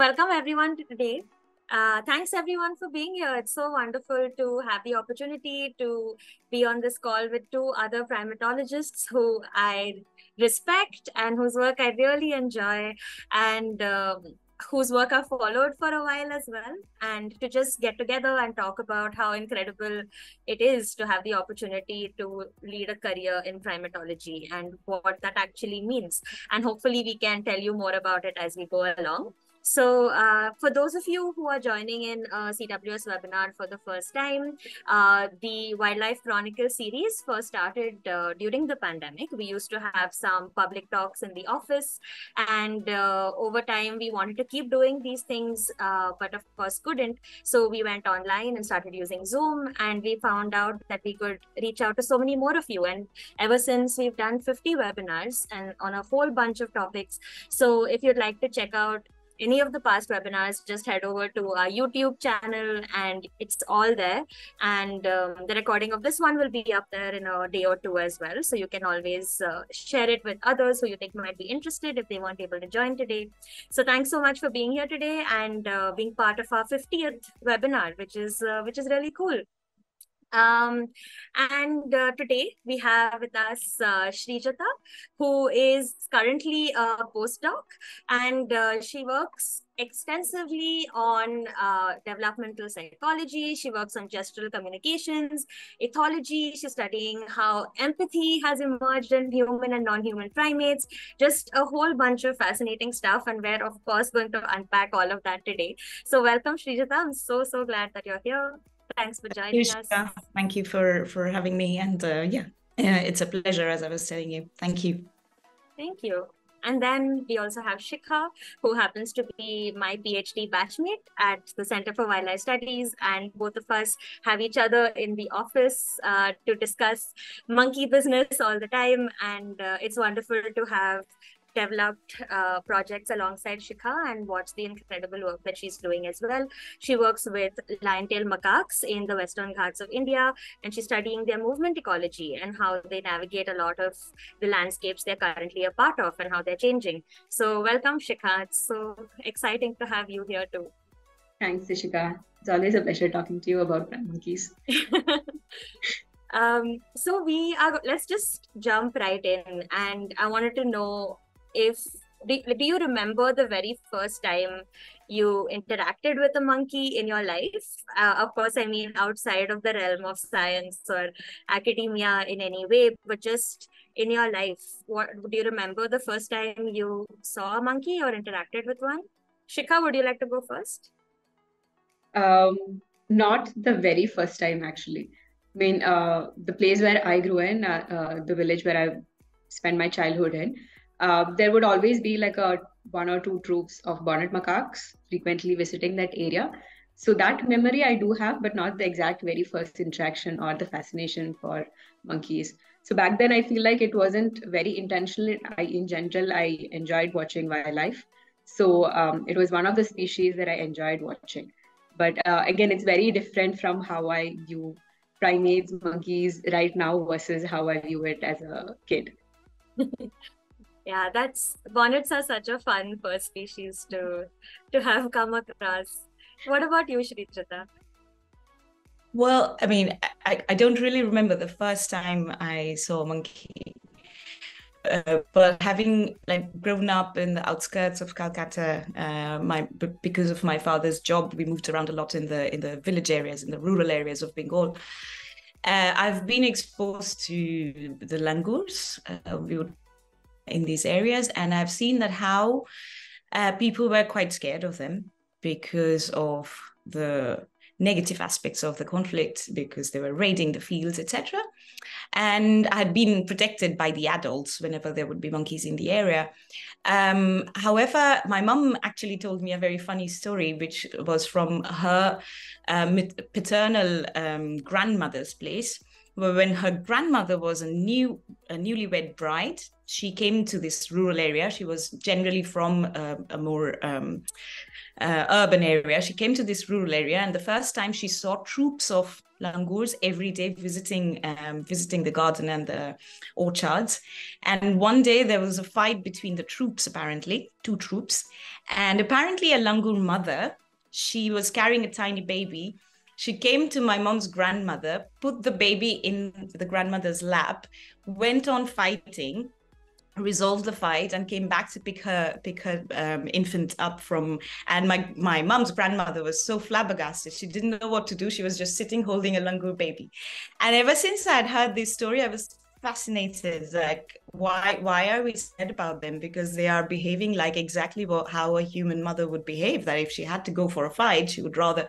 Welcome everyone to today. Uh, thanks everyone for being here. It's so wonderful to have the opportunity to be on this call with two other primatologists who I respect and whose work I really enjoy and um, whose work I've followed for a while as well. And to just get together and talk about how incredible it is to have the opportunity to lead a career in primatology and what that actually means. And hopefully, we can tell you more about it as we go along. So uh, for those of you who are joining in a CWS webinar for the first time, uh, the Wildlife Chronicle series first started uh, during the pandemic. We used to have some public talks in the office and uh, over time we wanted to keep doing these things, uh, but of course couldn't. So we went online and started using Zoom and we found out that we could reach out to so many more of you. And ever since we've done 50 webinars and on a whole bunch of topics. So if you'd like to check out any of the past webinars, just head over to our YouTube channel and it's all there. And um, the recording of this one will be up there in a day or two as well. So you can always uh, share it with others who you think might be interested if they weren't able to join today. So thanks so much for being here today and uh, being part of our 50th webinar, which is uh, which is really cool. Um, and uh, today we have with us uh, Srijata, who is currently a postdoc and uh, she works extensively on uh, developmental psychology. She works on gestural communications, ethology. She's studying how empathy has emerged in human and non-human primates. Just a whole bunch of fascinating stuff. And we're, of course, going to unpack all of that today. So welcome, Srijata. I'm so, so glad that you're here. Thanks for joining Thank us. Thank you for for having me, and uh, yeah, it's a pleasure, as I was telling you. Thank you. Thank you. And then we also have Shikha, who happens to be my PhD batchmate at the Center for Wildlife Studies. And both of us have each other in the office uh, to discuss monkey business all the time. And uh, it's wonderful to have developed uh, projects alongside Shikha and watch the incredible work that she's doing as well. She works with lion-tailed macaques in the Western Ghats of India, and she's studying their movement ecology and how they navigate a lot of the landscapes they're currently a part of and how they're changing. So welcome, Shikha. It's so exciting to have you here too. Thanks, Ishika. It's always a pleasure talking to you about monkeys. um, so we are. Let's just jump right in, and I wanted to know if do, you remember the very first time you interacted with a monkey in your life? Uh, of course i mean outside of the realm of science or academia in any way but just in your life what do you remember the first time you saw a monkey or interacted with one? Shikha would you like to go first? Um not the very first time actually. I mean uh, the place where i grew in uh, uh, the village where i spent my childhood in uh, there would always be like a one or two troops of bonnet macaques frequently visiting that area. So that memory I do have, but not the exact very first interaction or the fascination for monkeys. So back then I feel like it wasn't very intentional. I, in general, I enjoyed watching wildlife. So um, it was one of the species that I enjoyed watching. But uh, again, it's very different from how I view primates, monkeys right now versus how I view it as a kid. yeah that's bonnets are such a fun first species to to have come across what about you Srijata? well i mean I, I don't really remember the first time i saw a monkey uh, but having like grown up in the outskirts of Calcutta, uh, my because of my father's job, we moved around a lot in the in the village areas, in the rural areas of Bengal. Uh, I've been exposed to the langurs. Uh, we would in these areas. And I've seen that how uh, people were quite scared of them because of the negative aspects of the conflict because they were raiding the fields etc and i had been protected by the adults whenever there would be monkeys in the area um, however my mum actually told me a very funny story which was from her uh, paternal um, grandmother's place when her grandmother was a new a newlywed bride she came to this rural area. She was generally from a, a more um, uh, urban area. She came to this rural area and the first time she saw troops of langurs every day visiting um, visiting the garden and the orchards. And one day there was a fight between the troops apparently two troops. And apparently a langur mother she was carrying a tiny baby she came to my mom's grandmother, put the baby in the grandmother's lap, went on fighting, resolved the fight, and came back to pick her pick her um, infant up from. And my my mom's grandmother was so flabbergasted; she didn't know what to do. She was just sitting holding a langur baby. And ever since I had heard this story, I was fascinated like why why are we sad about them? Because they are behaving like exactly what how a human mother would behave that if she had to go for a fight she would rather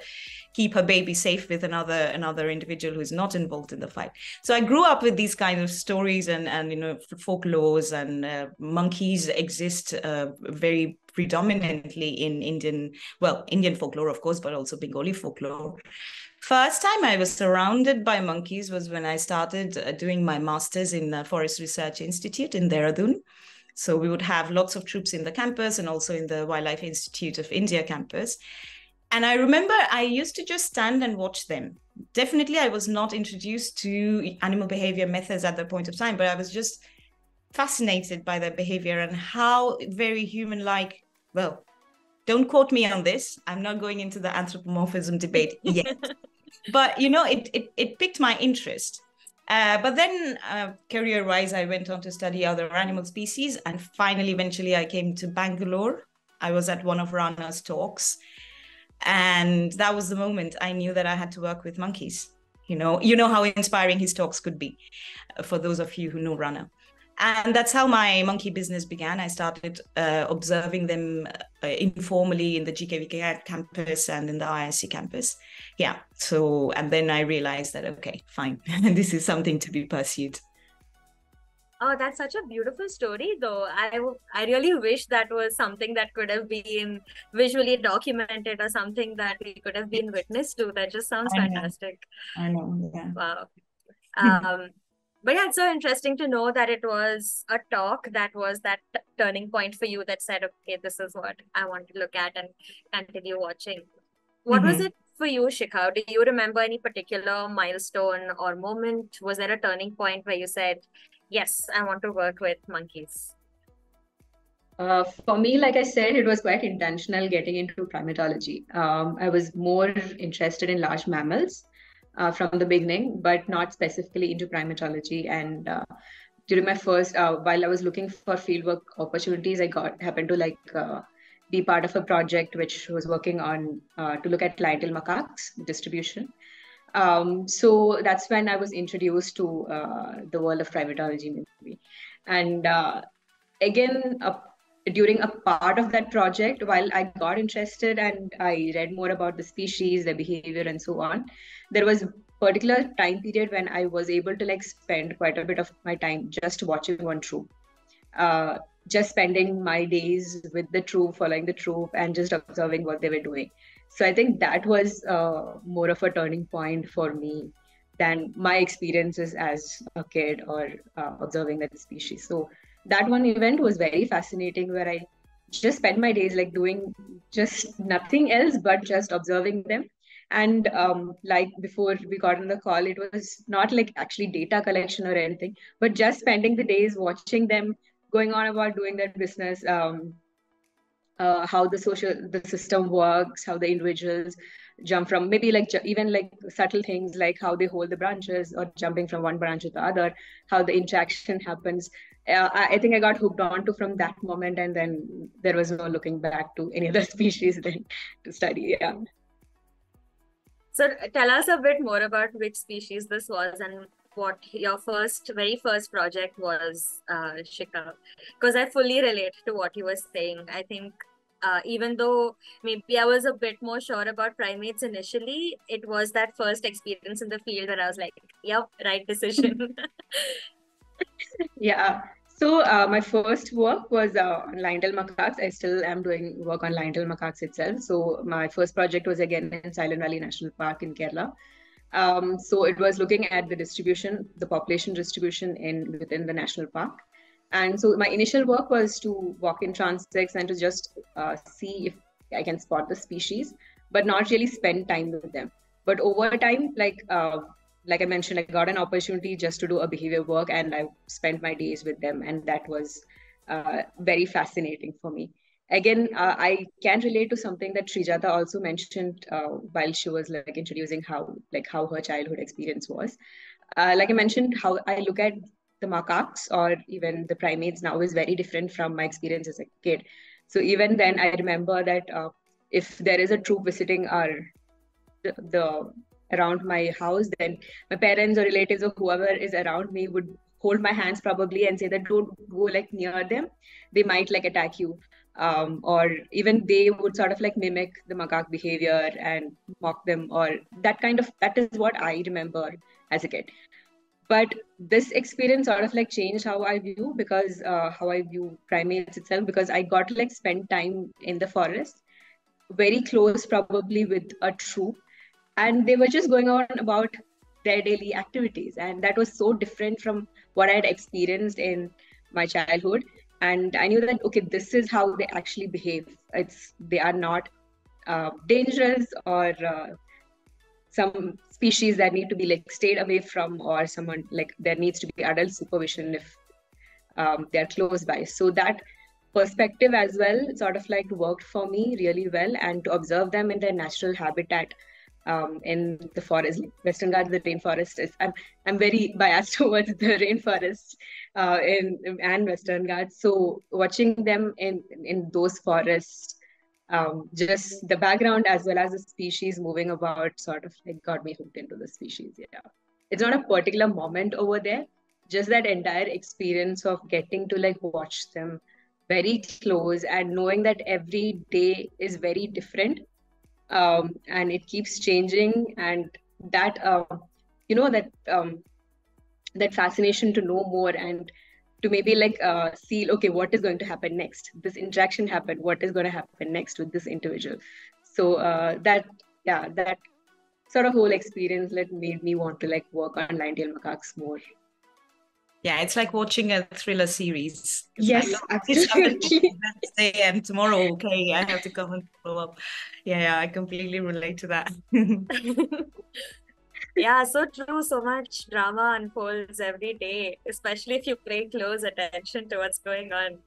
keep her baby safe with another another individual who's not involved in the fight. So i grew up with these kind of stories and and you know folklores and uh, monkeys exist uh, very predominantly in indian well indian folklore of course but also bengali folklore First time I was surrounded by monkeys was when I started uh, doing my master's in the Forest Research Institute in Dehradun. So we would have lots of troops in the campus and also in the Wildlife Institute of India campus. And I remember I used to just stand and watch them. Definitely, I was not introduced to animal behavior methods at that point of time, but I was just fascinated by their behavior and how very human like, well, don't quote me on this. I'm not going into the anthropomorphism debate yet. But you know, it it, it piqued my interest. Uh, but then, uh, career-wise, I went on to study other animal species, and finally, eventually, I came to Bangalore. I was at one of Rana's talks, and that was the moment I knew that I had to work with monkeys. You know, you know how inspiring his talks could be. Uh, for those of you who know Rana, and that's how my monkey business began. I started uh, observing them uh, informally in the GKVK campus and in the IISc campus. Yeah. So, and then I realized that, okay, fine, this is something to be pursued. Oh, that's such a beautiful story, though. I, I really wish that was something that could have been visually documented or something that we could have been witness to. That just sounds I fantastic. I know. Yeah. Wow. Um, but yeah, it's so interesting to know that it was a talk that was that t- turning point for you that said, okay, this is what I want to look at and continue watching. What mm-hmm. was it for you, Shikha? Do you remember any particular milestone or moment? Was there a turning point where you said, yes, I want to work with monkeys? Uh, for me, like I said, it was quite intentional getting into primatology. Um, I was more interested in large mammals uh, from the beginning, but not specifically into primatology. And uh, during my first, uh, while I was looking for fieldwork opportunities, I got happened to like uh, be part of a project which was working on uh, to look at lion-tailed macaques distribution. Um, so that's when I was introduced to uh, the world of primatology, maybe. And again, during a part of that project, while I got interested and I read more about the species, their behavior, and so on, there was a particular time period when I was able to like spend quite a bit of my time just watching one troop. Uh, just spending my days with the troop, following the troop, and just observing what they were doing. So I think that was uh, more of a turning point for me than my experiences as a kid or uh, observing that species. So that one event was very fascinating where I just spent my days like doing just nothing else but just observing them. And um, like before we got on the call, it was not like actually data collection or anything, but just spending the days watching them going on about doing their business, um, uh, how the social the system works, how the individuals jump from maybe like even like subtle things like how they hold the branches or jumping from one branch to the other, how the interaction happens uh, I think I got hooked on to from that moment, and then there was no looking back to any other species then to study. Yeah. So tell us a bit more about which species this was and what your first, very first project was, uh, Shikha, because I fully relate to what you were saying. I think uh, even though maybe I was a bit more sure about primates initially, it was that first experience in the field where I was like, yep, right decision. yeah. So uh, my first work was uh, on lion-tailed macaques. I still am doing work on lion-tailed macaques itself. So my first project was again in Silent Valley National Park in Kerala. Um, so it was looking at the distribution, the population distribution in within the national park. And so my initial work was to walk in transects and to just uh, see if I can spot the species, but not really spend time with them. But over time, like uh, like I mentioned, I got an opportunity just to do a behavior work, and I spent my days with them, and that was uh, very fascinating for me. Again uh, i can relate to something that Srijata also mentioned uh, while she was like introducing how like how her childhood experience was. Uh, like i mentioned how i look at the macaques or even the primates now is very different from my experience as a kid. So even then i remember that uh, if there is a troop visiting our the, the around my house then my parents or relatives or whoever is around me would hold my hands probably and say that don't go like near them. They might like attack you. Um, or even they would sort of like mimic the macaque behavior and mock them or that kind of that is what i remember as a kid. But this experience sort of like changed how i view because uh, how i view primates itself because i got to like spend time in the forest very close probably with a troop and they were just going on about their daily activities. And that was so different from what i had experienced in my childhood. And i knew that okay this is how they actually behave. It's they are not uh, dangerous or uh, some species that need to be like stayed away from or someone like there needs to be adult supervision if um, they're close by. So that perspective as well sort of like worked for me really well. And to observe them in their natural habitat um, in the forest. Western Ghats, the rainforest is. I'm I'm very biased towards the rainforest uh, in and Western Ghats. So watching them in in those forests, um, just the background as well as the species moving about, sort of like got me hooked into the species. Yeah, it's not a particular moment over there, just that entire experience of getting to like watch them very close and knowing that every day is very different um, and it keeps changing. And that uh, you know that um, that fascination to know more and to maybe like uh, see okay what is going to happen next? This interaction happened. What is going to happen next with this individual? So uh, that yeah that sort of whole experience like made me want to like work on lion-tailed macaques more yeah, it's like watching a thriller series. Yes, absolutely. and tomorrow, okay, I have to come and follow up. Yeah, yeah, I completely relate to that. yeah, so true. So much drama unfolds every day, especially if you pay close attention to what's going on.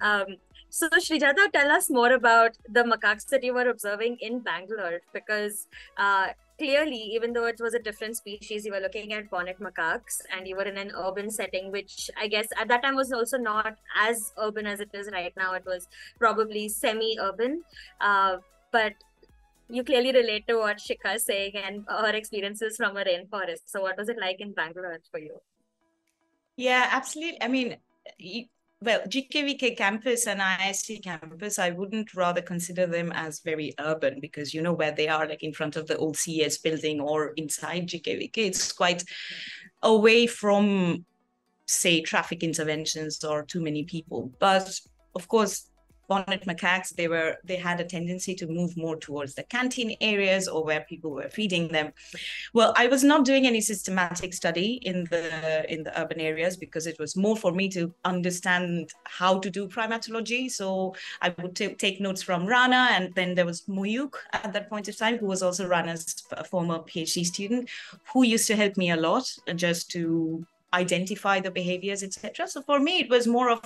Um, so, Srijata, tell us more about the macaques that you were observing in Bangalore because uh, clearly, even though it was a different species, you were looking at bonnet macaques and you were in an urban setting, which I guess at that time was also not as urban as it is right now. It was probably semi urban. Uh, but you clearly relate to what Shikha is saying and her experiences from a rainforest. So, what was it like in Bangalore for you? Yeah, absolutely. I mean, well, GKVK campus and IISc campus, I wouldn't rather consider them as very urban because you know where they are, like in front of the old CES building or inside GKVK. It's quite away from, say, traffic interventions or too many people. But of course, bonnet macaques they were they had a tendency to move more towards the canteen areas or where people were feeding them. Well i was not doing any systematic study in the in the urban areas because it was more for me to understand how to do primatology. So i would t- take notes from rana and then there was muyuk at that point of time who was also rana's former phd student who used to help me a lot just to identify the behaviors, etc. So for me, it was more of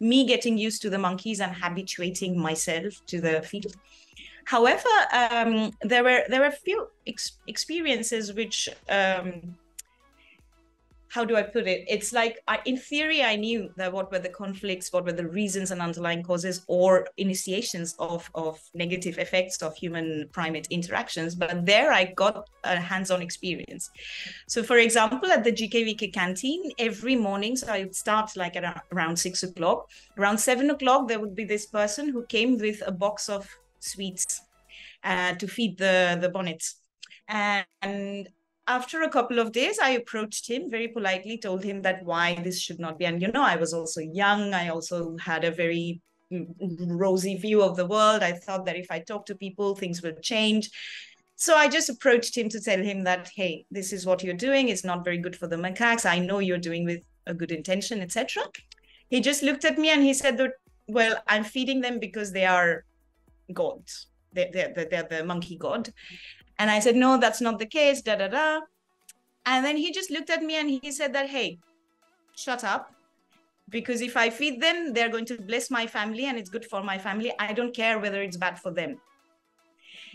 me getting used to the monkeys and habituating myself to the field. However, um, there were there were a few ex- experiences which um, how do I put it? It's like I, in theory, I knew that what were the conflicts, what were the reasons and underlying causes or initiations of, of negative effects of human primate interactions. But there I got a hands-on experience. So for example, at the GKVK canteen, every morning, so I would start like at around six o'clock. Around seven o'clock, there would be this person who came with a box of sweets uh, to feed the, the bonnets. And after a couple of days, I approached him very politely, told him that why this should not be. And, you know, I was also young. I also had a very mm, rosy view of the world. I thought that if I talk to people, things will change. So I just approached him to tell him that, hey, this is what you're doing. It's not very good for the macaques. I know you're doing with a good intention, etc. He just looked at me and he said well, I'm feeding them because they are gods. They're, they're, they're the monkey god. And I said, no, that's not the case, da da da. And then he just looked at me and he said that, hey, shut up. Because if I feed them, they're going to bless my family and it's good for my family. I don't care whether it's bad for them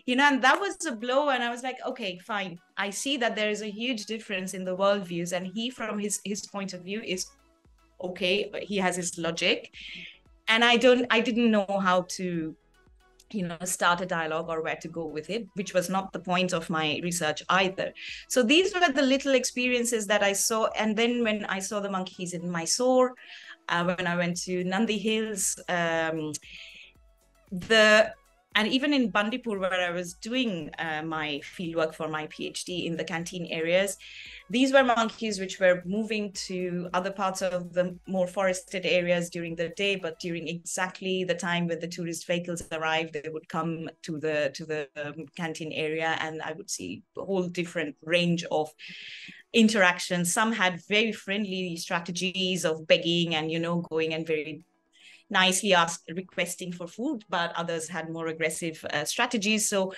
you know and that was a blow and i was like okay fine i see that there is a huge difference in the worldviews and he from his his point of view is okay he has his logic and i don't i didn't know how to you know start a dialogue or where to go with it which was not the point of my research either. So these were the little experiences that i saw. And then when i saw the monkeys in mysore uh, when i went to nandi hills um, the and even in Bandipur, where I was doing uh, my fieldwork for my PhD in the canteen areas, these were monkeys which were moving to other parts of the more forested areas during the day, but during exactly the time when the tourist vehicles arrived, they would come to the to the um, canteen area, and I would see a whole different range of interactions. Some had very friendly strategies of begging and you know going and very nicely asked requesting for food but others had more aggressive uh, strategies. So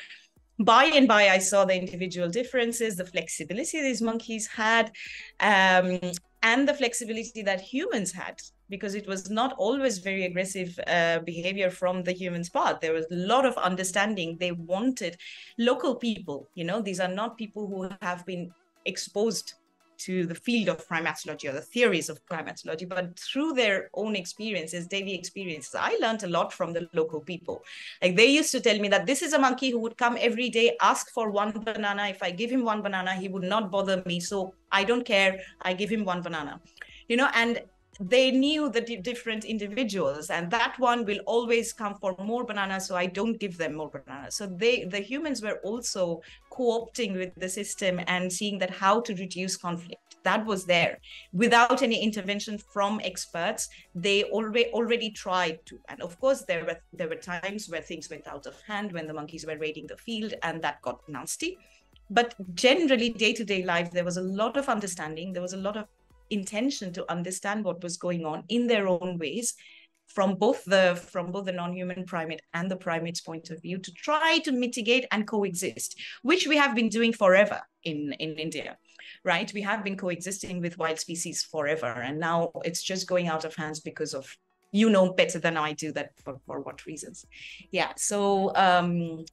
by and by i saw the individual differences the flexibility these monkeys had um, and the flexibility that humans had because it was not always very aggressive uh, behavior from the humans part there was a lot of understanding. They wanted local people you know these are not people who have been exposed to the field of primatology or the theories of primatology, but through their own experiences, daily experiences, I learned a lot from the local people. Like they used to tell me that this is a monkey who would come every day, ask for one banana. If I give him one banana, he would not bother me. So I don't care. I give him one banana. You know, and they knew the different individuals and that one will always come for more bananas so i don't give them more bananas so they the humans were also co-opting with the system and seeing that how to reduce conflict. That was there. Without any intervention from experts they already already tried to. And of course there were there were times where things went out of hand when the monkeys were raiding the field and that got nasty. But generally day to day life there was a lot of understanding there was a lot of intention to understand what was going on in their own ways from both the from both the non-human primate and the primate's point of view to try to mitigate and coexist which we have been doing forever in in india right? We have been coexisting with wild species forever and now it's just going out of hands because of you know better than i do that for, for what reasons. Yeah so um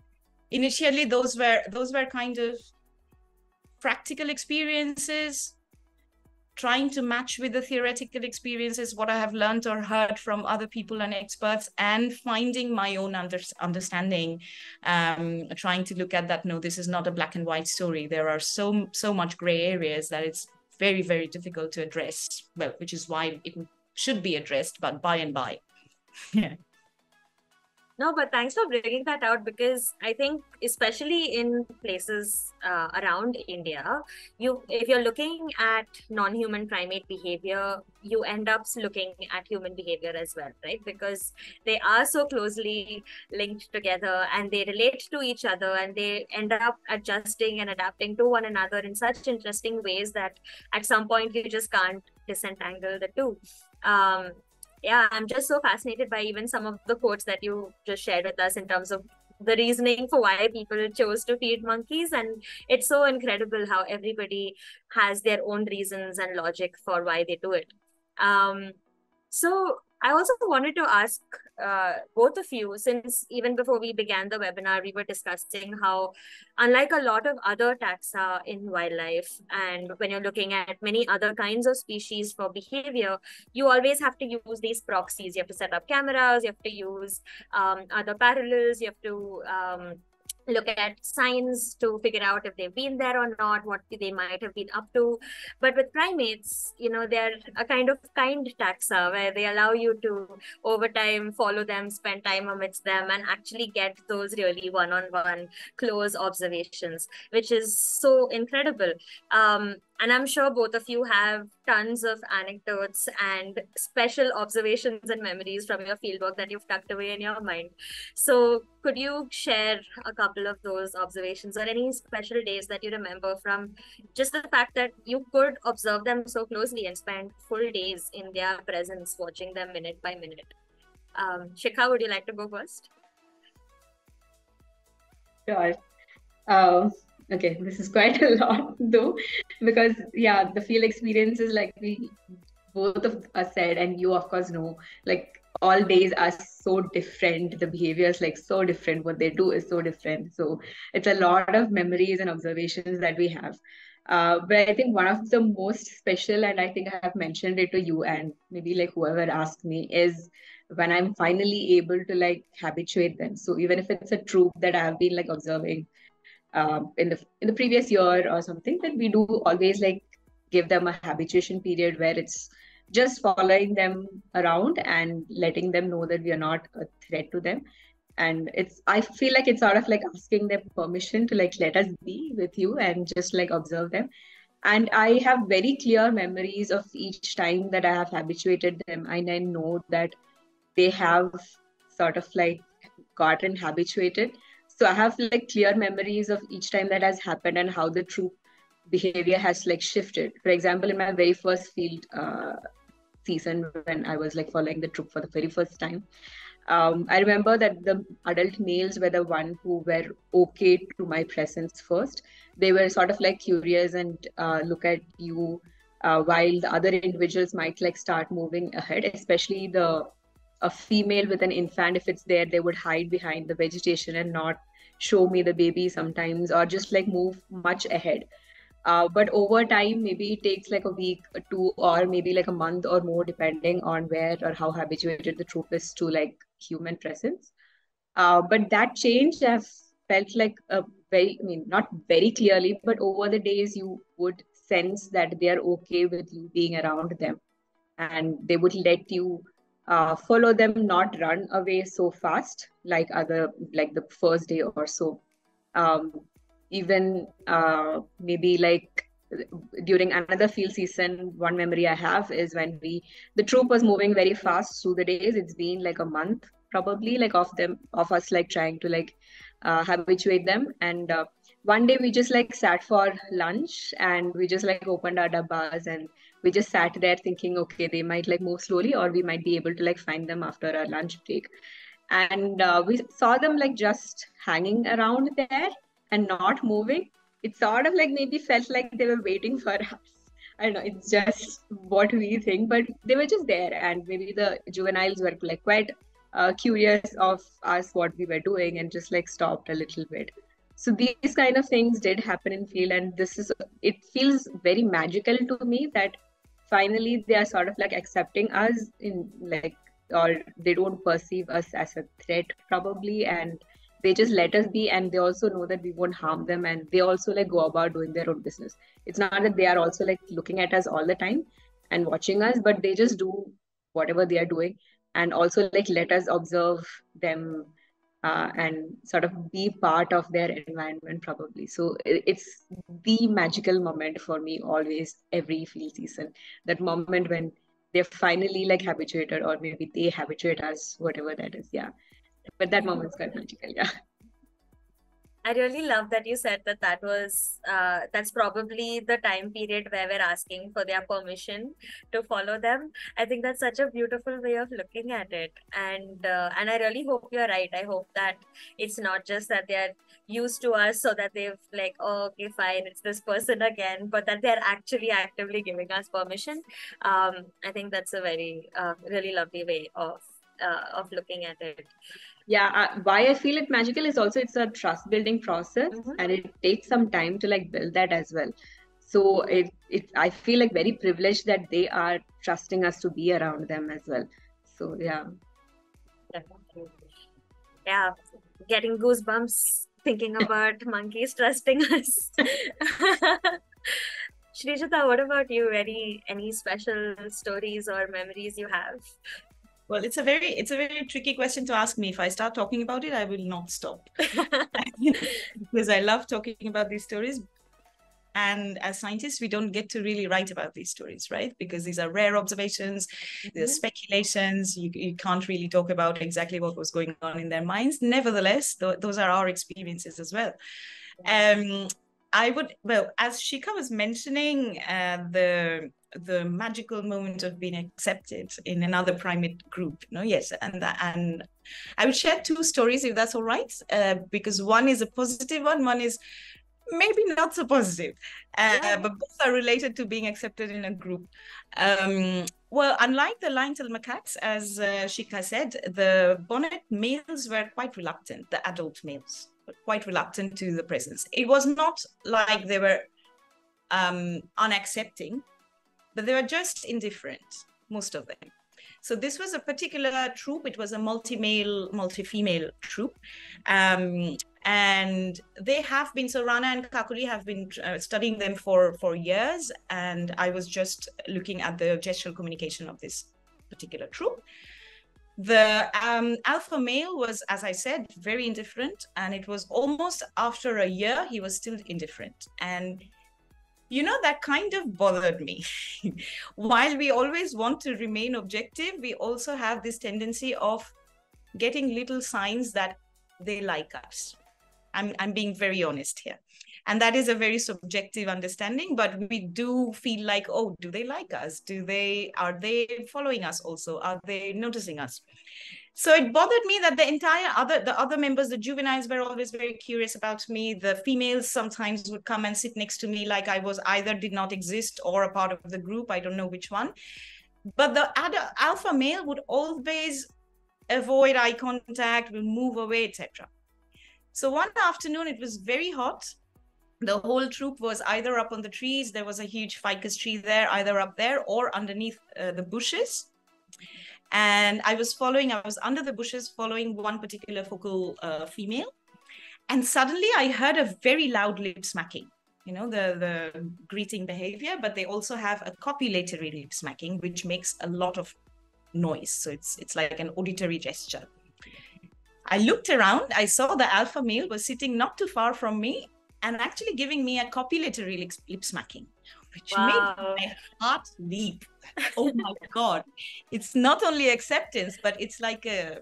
initially those were those were kind of practical experiences trying to match with the theoretical experiences what i have learned or heard from other people and experts and finding my own under, understanding um, trying to look at that no this is not a black and white story. There are so so much gray areas that it's very very difficult to address well which is why it should be addressed but by and by. Yeah no, but thanks for bringing that out because I think, especially in places uh, around India, you if you're looking at non-human primate behavior, you end up looking at human behavior as well, right? Because they are so closely linked together and they relate to each other and they end up adjusting and adapting to one another in such interesting ways that at some point you just can't disentangle the two. Um, yeah, I'm just so fascinated by even some of the quotes that you just shared with us in terms of the reasoning for why people chose to feed monkeys. And it's so incredible how everybody has their own reasons and logic for why they do it. Um, so I also wanted to ask uh, both of you, since even before we began the webinar, we were discussing how, unlike a lot of other taxa in wildlife, and when you're looking at many other kinds of species for behavior, you always have to use these proxies. You have to set up cameras, you have to use um, other parallels, you have to um, look at signs to figure out if they've been there or not, what they might have been up to. But with primates, you know, they're a kind of kind taxa where they allow you to over time follow them, spend time amidst them, and actually get those really one on one close observations, which is so incredible. Um, and I'm sure both of you have tons of anecdotes and special observations and memories from your fieldwork that you've tucked away in your mind. So, could you share a couple of those observations or any special days that you remember from just the fact that you could observe them so closely and spend full days in their presence, watching them minute by minute? Um, Shikha, would you like to go first? Sure. Uh, okay, this is quite a lot though, because yeah, the field experience is like we both of us said, and you of course know, like all days are so different. The behavior is like so different. What they do is so different. So it's a lot of memories and observations that we have. Uh, but I think one of the most special, and I think I have mentioned it to you and maybe like whoever asked me, is when I'm finally able to like habituate them. So even if it's a troop that I have been like observing um, in the in the previous year or something, then we do always like give them a habituation period where it's just following them around and letting them know that we are not a threat to them. And it's i feel like it's sort of like asking them permission to like let us be with you and just like observe them. And i have very clear memories of each time that i have habituated them. And i know that they have sort of like gotten habituated. So I have like clear memories of each time that has happened and how the troop behavior has like shifted. For example, in my very first field uh, season when I was like following the troop for the very first time, um, I remember that the adult males were the one who were okay to my presence first. They were sort of like curious and uh, look at you uh, while the other individuals might like start moving ahead, especially the a female with an infant if it's there they would hide behind the vegetation and not show me the baby sometimes or just like move much ahead. Uh, but over time maybe it takes like a week or two or maybe like a month or more depending on where or how habituated the troop is to like human presence. Uh, but that change i've felt like a very i mean not very clearly but over the days you would sense that they are okay with you being around them and they would let you uh, follow them, not run away so fast like other like the first day or so. Um, even uh, maybe like during another field season, one memory I have is when we the troop was moving very fast through the days. It's been like a month probably like of them of us like trying to like uh, habituate them and uh, one day we just like sat for lunch and we just like opened our dabbas and we just sat there thinking okay they might like move slowly or we might be able to like find them after our lunch break. And uh, we saw them like just hanging around there and not moving. It sort of like maybe felt like they were waiting for us. I don't know, it's just what we think, but they were just there, and maybe the juveniles were like quite uh, curious of us what we were doing and just like stopped a little bit. So these kind of things did happen in field and this is it feels very magical to me that finally they are sort of like accepting us in like or they don't perceive us as a threat probably and they just let us be and they also know that we won't harm them and they also like go about doing their own business. It's not that they are also like looking at us all the time and watching us but they just do whatever they are doing and also like let us observe them uh, and sort of be part of their environment probably. So it's the magical moment for me always every field season. That moment when they're finally like habituated or maybe they habituate us whatever that is yeah. But that moment's quite magical yeah I really love that you said that that was uh, that's probably the time period where we're asking for their permission to follow them. I think that's such a beautiful way of looking at it, and uh, and I really hope you're right. I hope that it's not just that they're used to us, so that they've like, oh, okay, fine, it's this person again, but that they're actually actively giving us permission. Um, I think that's a very uh, really lovely way of uh, of looking at it yeah uh, why i feel it magical is also it's a trust building process mm-hmm. and it takes some time to like build that as well. So it, it i feel like very privileged that they are trusting us to be around them as well. So yeah. Yeah getting goosebumps thinking about monkeys trusting us. Srijata, what about you? Any any special stories or memories you have well, it's a very it's a very tricky question to ask me. If I start talking about it, I will not stop because I love talking about these stories. And as scientists, we don't get to really write about these stories, right? Because these are rare observations, mm-hmm. there's speculations. You, you can't really talk about exactly what was going on in their minds. Nevertheless, th- those are our experiences as well. Um, I would well, as Shikha was mentioning, uh, the the magical moment of being accepted in another primate group. No, yes, and that, and I would share two stories if that's all right, uh, because one is a positive one, one is maybe not so positive, uh, yeah. but both are related to being accepted in a group. Um, well, unlike the lion-tailed macaques, as uh, Shikha said, the bonnet males were quite reluctant, the adult males quite reluctant to the presence. It was not like they were um, unaccepting, but they were just indifferent, most of them. So this was a particular troop. It was a multi-male, multi-female troop. Um, and they have been, so Rana and Kakuli have been uh, studying them for, for years. And I was just looking at the gestural communication of this particular troop. The um, alpha male was, as I said, very indifferent. And it was almost after a year, he was still indifferent. And, you know, that kind of bothered me. While we always want to remain objective, we also have this tendency of getting little signs that they like us. I'm, I'm being very honest here and that is a very subjective understanding but we do feel like oh do they like us do they are they following us also are they noticing us so it bothered me that the entire other the other members the juveniles were always very curious about me. The females sometimes would come and sit next to me like i was either did not exist or a part of the group. I don't know which one. But the alpha male would always avoid eye contact will move away etc so one afternoon it was very hot. The whole troop was either up on the trees. There was a huge ficus tree there either up there or underneath uh, the bushes and i was following i was under the bushes following one particular focal uh, female. And suddenly i heard a very loud lip smacking you know the the greeting behavior but they also have a copulatory lip smacking which makes a lot of noise. So it's it's like an auditory gesture. I looked around i saw the alpha male was sitting not too far from me and actually giving me a copulatory lip, lip smacking, which wow. made my heart leap. oh my God. It's not only acceptance, but it's like a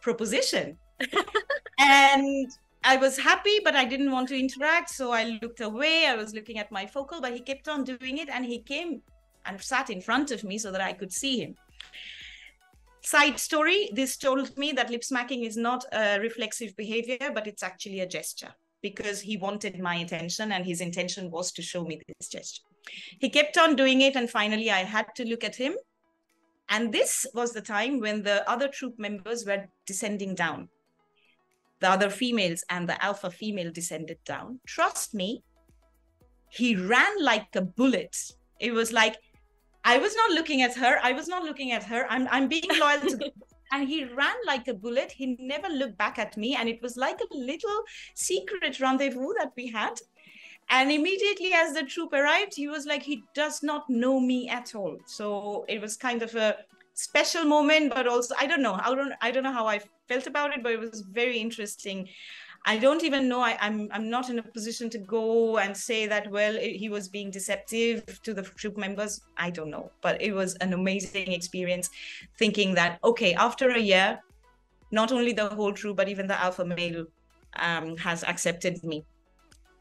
proposition. and I was happy, but I didn't want to interact. So I looked away. I was looking at my focal, but he kept on doing it. And he came and sat in front of me so that I could see him. Side story this told me that lip smacking is not a reflexive behavior, but it's actually a gesture because he wanted my attention and his intention was to show me this gesture. He kept on doing it, and finally, I had to look at him. And this was the time when the other troop members were descending down. The other females and the alpha female descended down. Trust me, he ran like a bullet. It was like, I was not looking at her. I was not looking at her. I'm, I'm being loyal to the and he ran like a bullet. He never looked back at me. And it was like a little secret rendezvous that we had. And immediately as the troop arrived, he was like, he does not know me at all. So it was kind of a special moment, but also I don't know. I don't I don't know how I felt about it, but it was very interesting. I don't even know. I, am I'm, I'm not in a position to go and say that. Well, it, he was being deceptive to the troop members. I don't know, but it was an amazing experience. Thinking that okay, after a year, not only the whole troop but even the alpha male um, has accepted me.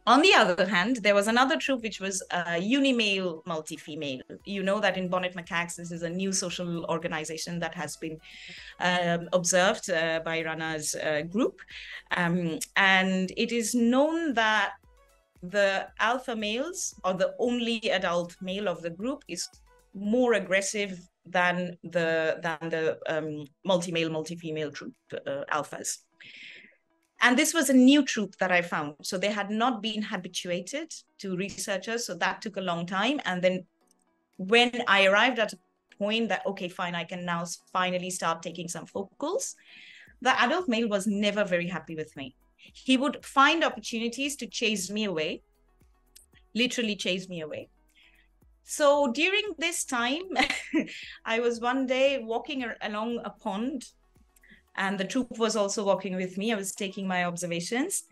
On the other hand, there was another troop which was a uni-male, multi-female. You know that in Bonnet Macaques, this is a new social organization that has been um, observed uh, by Rana's uh, group. Um, and it is known that the alpha males, or the only adult male of the group, is more aggressive than the than the um, multi-male, multi-female troop uh, alphas. And this was a new troop that I found. So they had not been habituated to researchers. So that took a long time. And then when I arrived at a point that, okay, fine, I can now finally start taking some focals, the adult male was never very happy with me. He would find opportunities to chase me away, literally chase me away. So during this time, I was one day walking along a pond and the troop was also walking with me. I was taking my observations.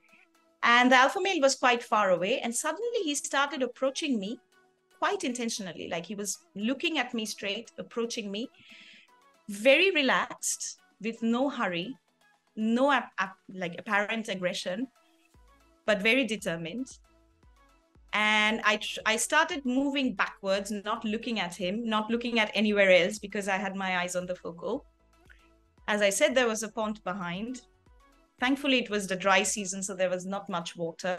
And the alpha male was quite far away. And suddenly he started approaching me quite intentionally. Like he was looking at me straight, approaching me, very relaxed, with no hurry, no ap- ap- like apparent aggression, but very determined. And I, tr- I started moving backwards, not looking at him, not looking at anywhere else because I had my eyes on the focal. As I said, there was a pond behind. Thankfully, it was the dry season, so there was not much water.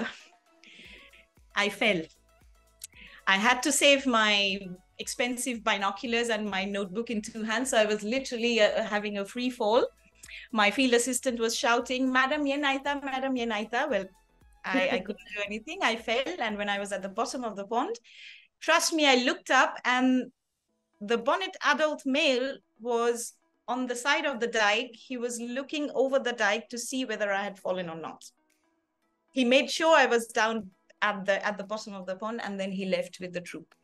I fell. I had to save my expensive binoculars and my notebook in two hands. So I was literally uh, having a free fall. My field assistant was shouting, Madam Yenaita, Madam Yenaita. Well, I, I couldn't do anything. I fell. And when I was at the bottom of the pond, trust me, I looked up and the bonnet adult male was on the side of the dike, he was looking over the dike to see whether I had fallen or not. He made sure I was down at the at the bottom of the pond, and then he left with the troop.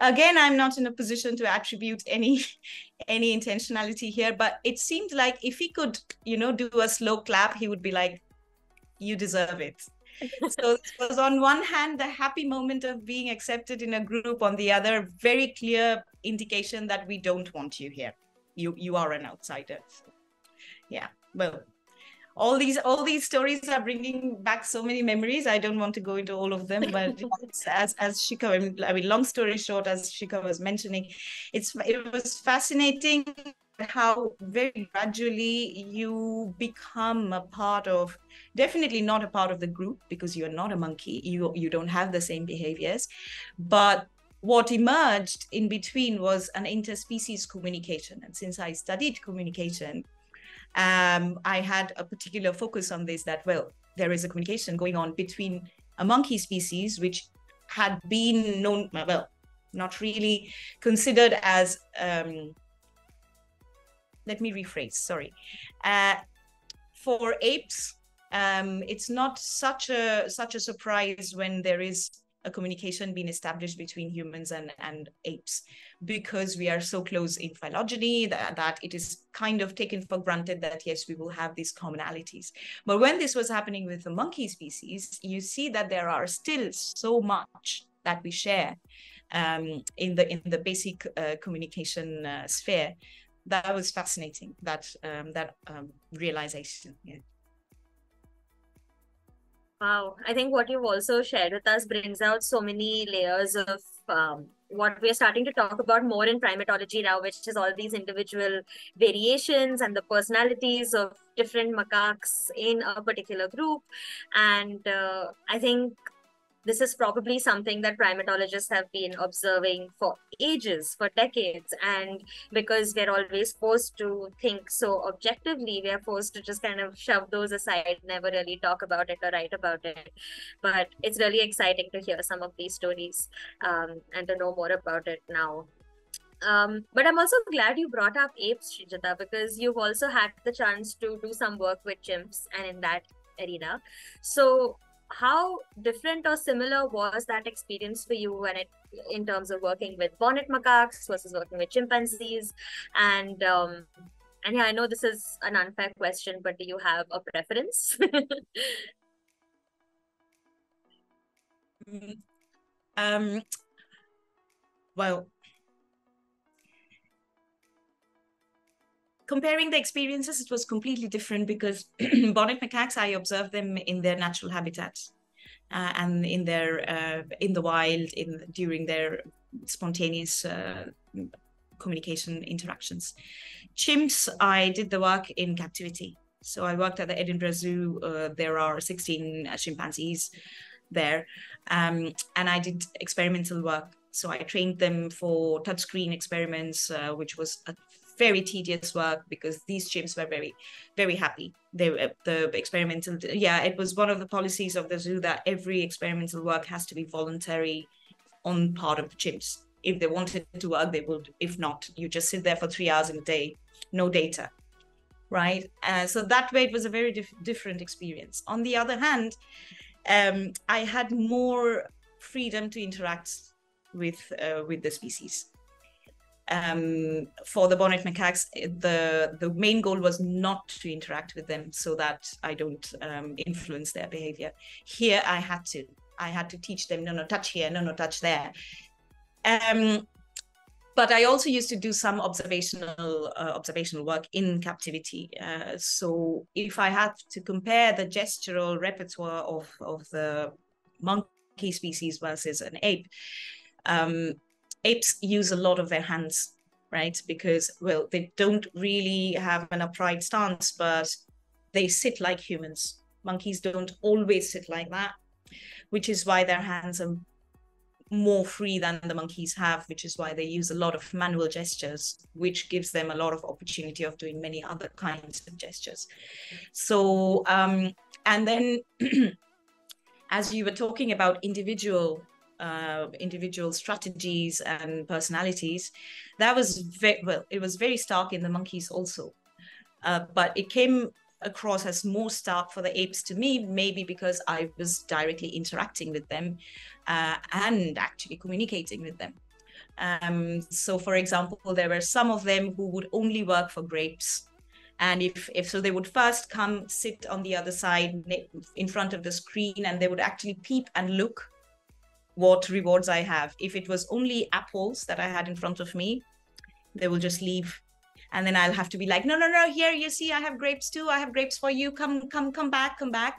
Again, I'm not in a position to attribute any any intentionality here, but it seemed like if he could, you know, do a slow clap, he would be like, "You deserve it." so it was on one hand the happy moment of being accepted in a group on the other very clear indication that we don't want you here you you are an outsider. So, yeah well all these all these stories are bringing back so many memories. I don't want to go into all of them but as as Shikha i mean long story short as Shikha was mentioning it's it was fascinating how very gradually you become a part of definitely not a part of the group because you're not a monkey. You you don't have the same behaviors but what emerged in between was an interspecies communication. And since I studied communication, um, I had a particular focus on this that, well, there is a communication going on between a monkey species, which had been known, well, not really considered as, um, let me rephrase, sorry. Uh, for apes, um, it's not such a such a surprise when there is a communication being established between humans and, and apes because we are so close in phylogeny that, that it is kind of taken for granted that yes we will have these commonalities but when this was happening with the monkey species you see that there are still so much that we share um, in the in the basic uh, communication uh, sphere that was fascinating that um, that um, realization yeah. Wow. I think what you've also shared with us brings out so many layers of um, what we're starting to talk about more in primatology now, which is all these individual variations and the personalities of different macaques in a particular group. And uh, I think this is probably something that primatologists have been observing for ages, for decades. And because we're always forced to think so objectively, we're forced to just kind of shove those aside, never really talk about it or write about it. But it's really exciting to hear some of these stories um, and to know more about it now. Um, but I'm also glad you brought up apes, Srijata, because you've also had the chance to do some work with chimps and in that arena. So how different or similar was that experience for you when it in terms of working with bonnet macaques versus working with chimpanzees? And um, and yeah i know this is an unfair question but do you have a preference? Um well comparing the experiences, it was completely different because bonnet macaques, I observed them in their natural habitat uh, and in their uh, in the wild in during their spontaneous uh, communication interactions. Chimps, I did the work in captivity. So I worked at the Edinburgh Zoo. Uh, there are 16 chimpanzees there, um, and I did experimental work. So I trained them for touchscreen experiments, uh, which was a very tedious work because these chimps were very very happy. They were the experimental yeah it was one of the policies of the zoo that every experimental work has to be voluntary on part of the chimps if they wanted to work they would. If not you just sit there for three hours in a day no data right? Uh, so that way it was a very dif- different experience. On the other hand um, i had more freedom to interact with uh, with the species um, for the bonnet macaques, the the main goal was not to interact with them so that I don't um, influence their behavior. Here, I had to. I had to teach them, no, no, touch here, no, no, touch there. Um, but I also used to do some observational uh, observational work in captivity. Uh, so if I had to compare the gestural repertoire of of the monkey species versus an ape, um, apes use a lot of their hands, right? Because well, they don't really have an upright stance, but they sit like humans. Monkeys don't always sit like that, which is why their hands are more free than the monkeys have, which is why they use a lot of manual gestures, which gives them a lot of opportunity of doing many other kinds of gestures. So, um, and then as you were talking about individual uh, individual strategies and personalities, that was very well. It was very stark in the monkeys also, uh, but it came across as more stark for the apes to me, maybe because I was directly interacting with them uh, and actually communicating with them. Um, so, for example, there were some of them who would only work for grapes. And if, if so, they would first come sit on the other side in front of the screen and they would actually peep and look what rewards I have. If it was only apples that I had in front of me, they will just leave and then I'll have to be like, no, no, no, here you see, I have grapes too. I have grapes for you. Come, come, come back, come back.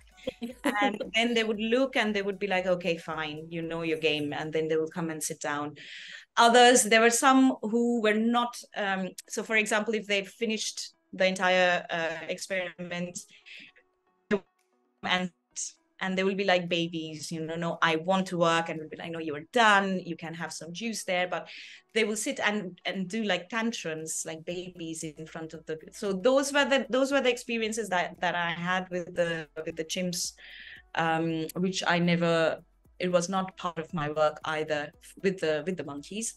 and then they would look and they would be like, okay, fine, you know your game, and then they will come and sit down. Others, there were some who were not. Um, so, for example, if they finished the entire uh, experiment and and they will be like babies you know no i want to work and we'll be like no you're done you can have some juice there but they will sit and and do like tantrums like babies in front of the so those were the those were the experiences that that i had with the with the chimps um which i never it was not part of my work either with the with the monkeys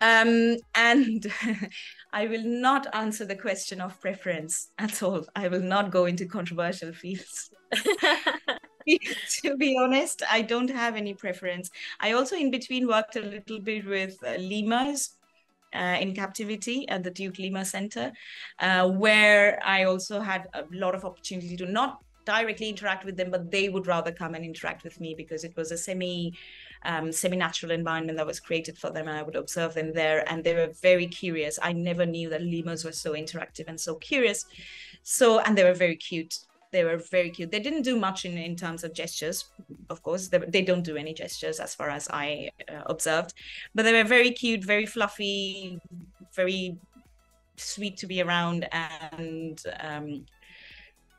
um and I will not answer the question of preference at all. I will not go into controversial fields. to be honest, I don't have any preference. I also, in between, worked a little bit with uh, lemurs. Uh, in captivity at the Duke Lemur Center, uh, where I also had a lot of opportunity to not directly interact with them, but they would rather come and interact with me because it was a semi um, semi-natural environment that was created for them and i would observe them there and they were very curious i never knew that lemurs were so interactive and so curious so and they were very cute they were very cute. They didn't do much in, in terms of gestures of course. They, they don't do any gestures as far as i uh, observed. But they were very cute very fluffy very sweet to be around. And um,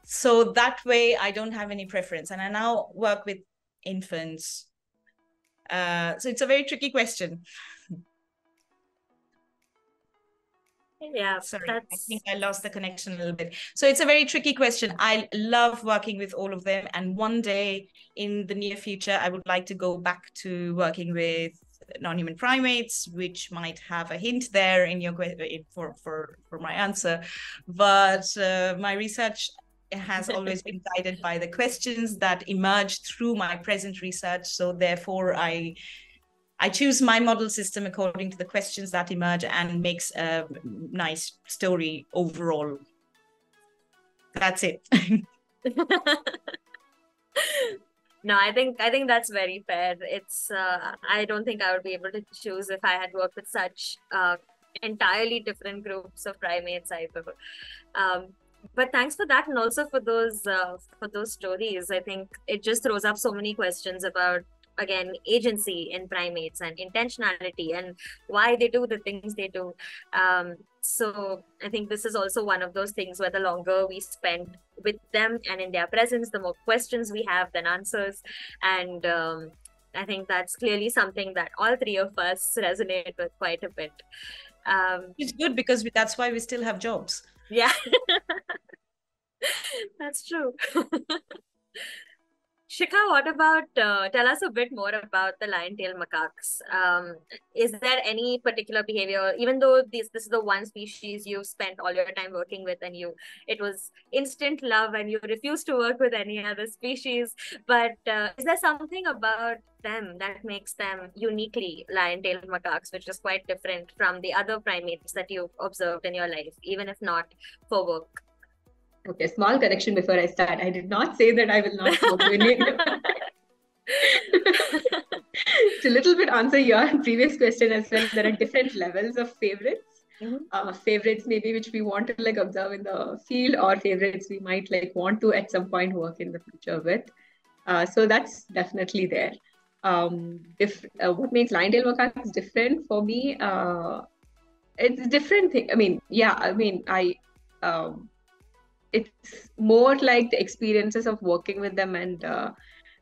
so that way i don't have any preference. And i now work with infants. Uh, so it's a very tricky question. Yeah, sorry, that's... I think I lost the connection a little bit. So it's a very tricky question. I love working with all of them, and one day in the near future, I would like to go back to working with non-human primates, which might have a hint there in your for for for my answer. But uh, my research has always been guided by the questions that emerge through my present research. So therefore, I I choose my model system according to the questions that emerge and makes a nice story overall. That's it. no i think i think that's very fair it's uh, i don't think i would be able to choose if i had worked with such uh, entirely different groups of primates either um, but thanks for that and also for those uh, for those stories i think it just throws up so many questions about again agency in primates and intentionality and why they do the things they do. Um, so i think this is also one of those things where the longer we spend with them and in their presence the more questions we have than answers. And um, i think that's clearly something that all three of us resonate with quite a bit. Um, it's good because we, that's why we still have jobs. Yeah, that's true. Shikha, what about uh, tell us a bit more about the lion-tailed macaques? Um, is there any particular behavior, even though this this is the one species you've spent all your time working with, and you it was instant love, and you refuse to work with any other species, but uh, is there something about them that makes them uniquely lion-tailed macaques, which is quite different from the other primates that you've observed in your life, even if not for work? Okay, small correction before I start. I did not say that I will not winning. to little bit answer your previous question as well, there are different levels of favorites. Mm-hmm. Uh, favorites maybe which we want to like observe in the field or favorites we might like want to at some point work in the future with. Uh, so that's definitely there. Um, if uh, what makes lion-tail macaques different for me, uh, it's different thing. I mean, yeah, I mean, I um, it's more like the experiences of working with them and uh,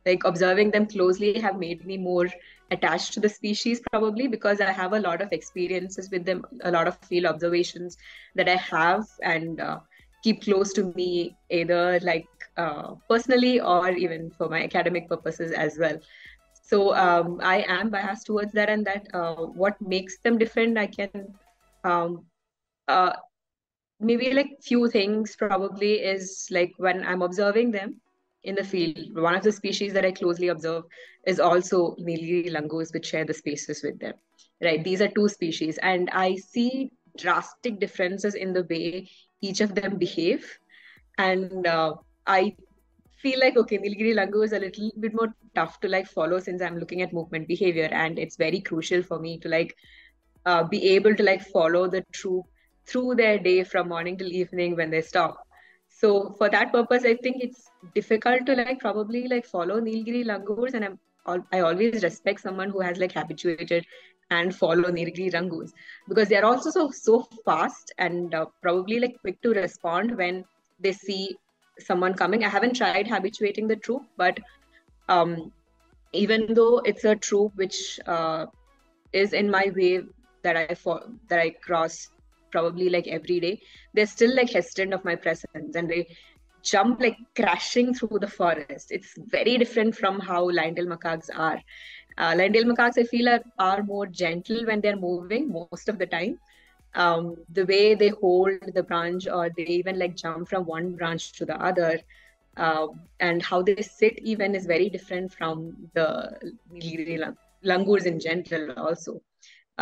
like observing them closely have made me more attached to the species probably because i have a lot of experiences with them a lot of field observations that i have and uh, keep close to me either like uh, personally or even for my academic purposes as well. So um, i am biased towards that and that uh, what makes them different i can um, uh, maybe like few things probably is like when i'm observing them in the field one of the species that i closely observe is also nilgiri langurs which share the spaces with them right? These are two species and i see drastic differences in the way each of them behave and uh, i feel like okay nilgiri langur is a little bit more tough to like follow since i'm looking at movement behavior and it's very crucial for me to like uh, be able to like follow the troop through their day from morning till evening when they stop. So for that purpose i think it's difficult to like probably like follow nilgiri langurs and i'm i always respect someone who has like habituated and follow nilgiri langurs because they are also so so fast and uh, probably like quick to respond when they see someone coming. I haven't tried habituating the troop but um even though it's a troop which uh, is in my way that i for that i cross probably like every day they're still like hesitant of my presence and they jump like crashing through the forest. It's very different from how lion-tail macaques are. Uh, lion-tail macaques i feel are, are more gentle when they're moving most of the time. Um, the way they hold the branch or they even like jump from one branch to the other uh, and how they sit even is very different from the langurs in general also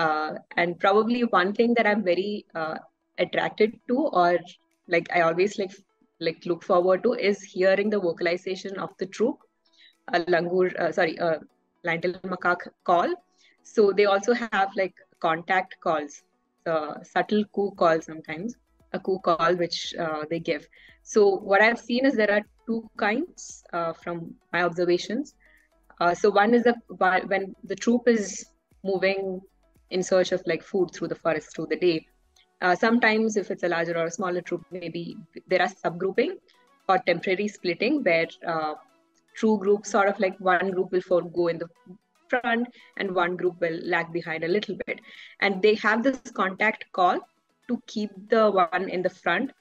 uh, and probably one thing that i'm very uh, attracted to or like i always like like look forward to is hearing the vocalization of the troop a langur uh, sorry a lion macaque call. So they also have like contact calls the subtle coo call sometimes a coo call which uh, they give. So what i've seen is there are two kinds uh, from my observations. Uh, so one is the when the troop is moving in search of like food through the forest through the day. Uh, sometimes, if it's a larger or a smaller troop, maybe there are subgrouping or temporary splitting where uh, true groups sort of like one group will go in the front and one group will lag behind a little bit. And they have this contact call to keep the one in the front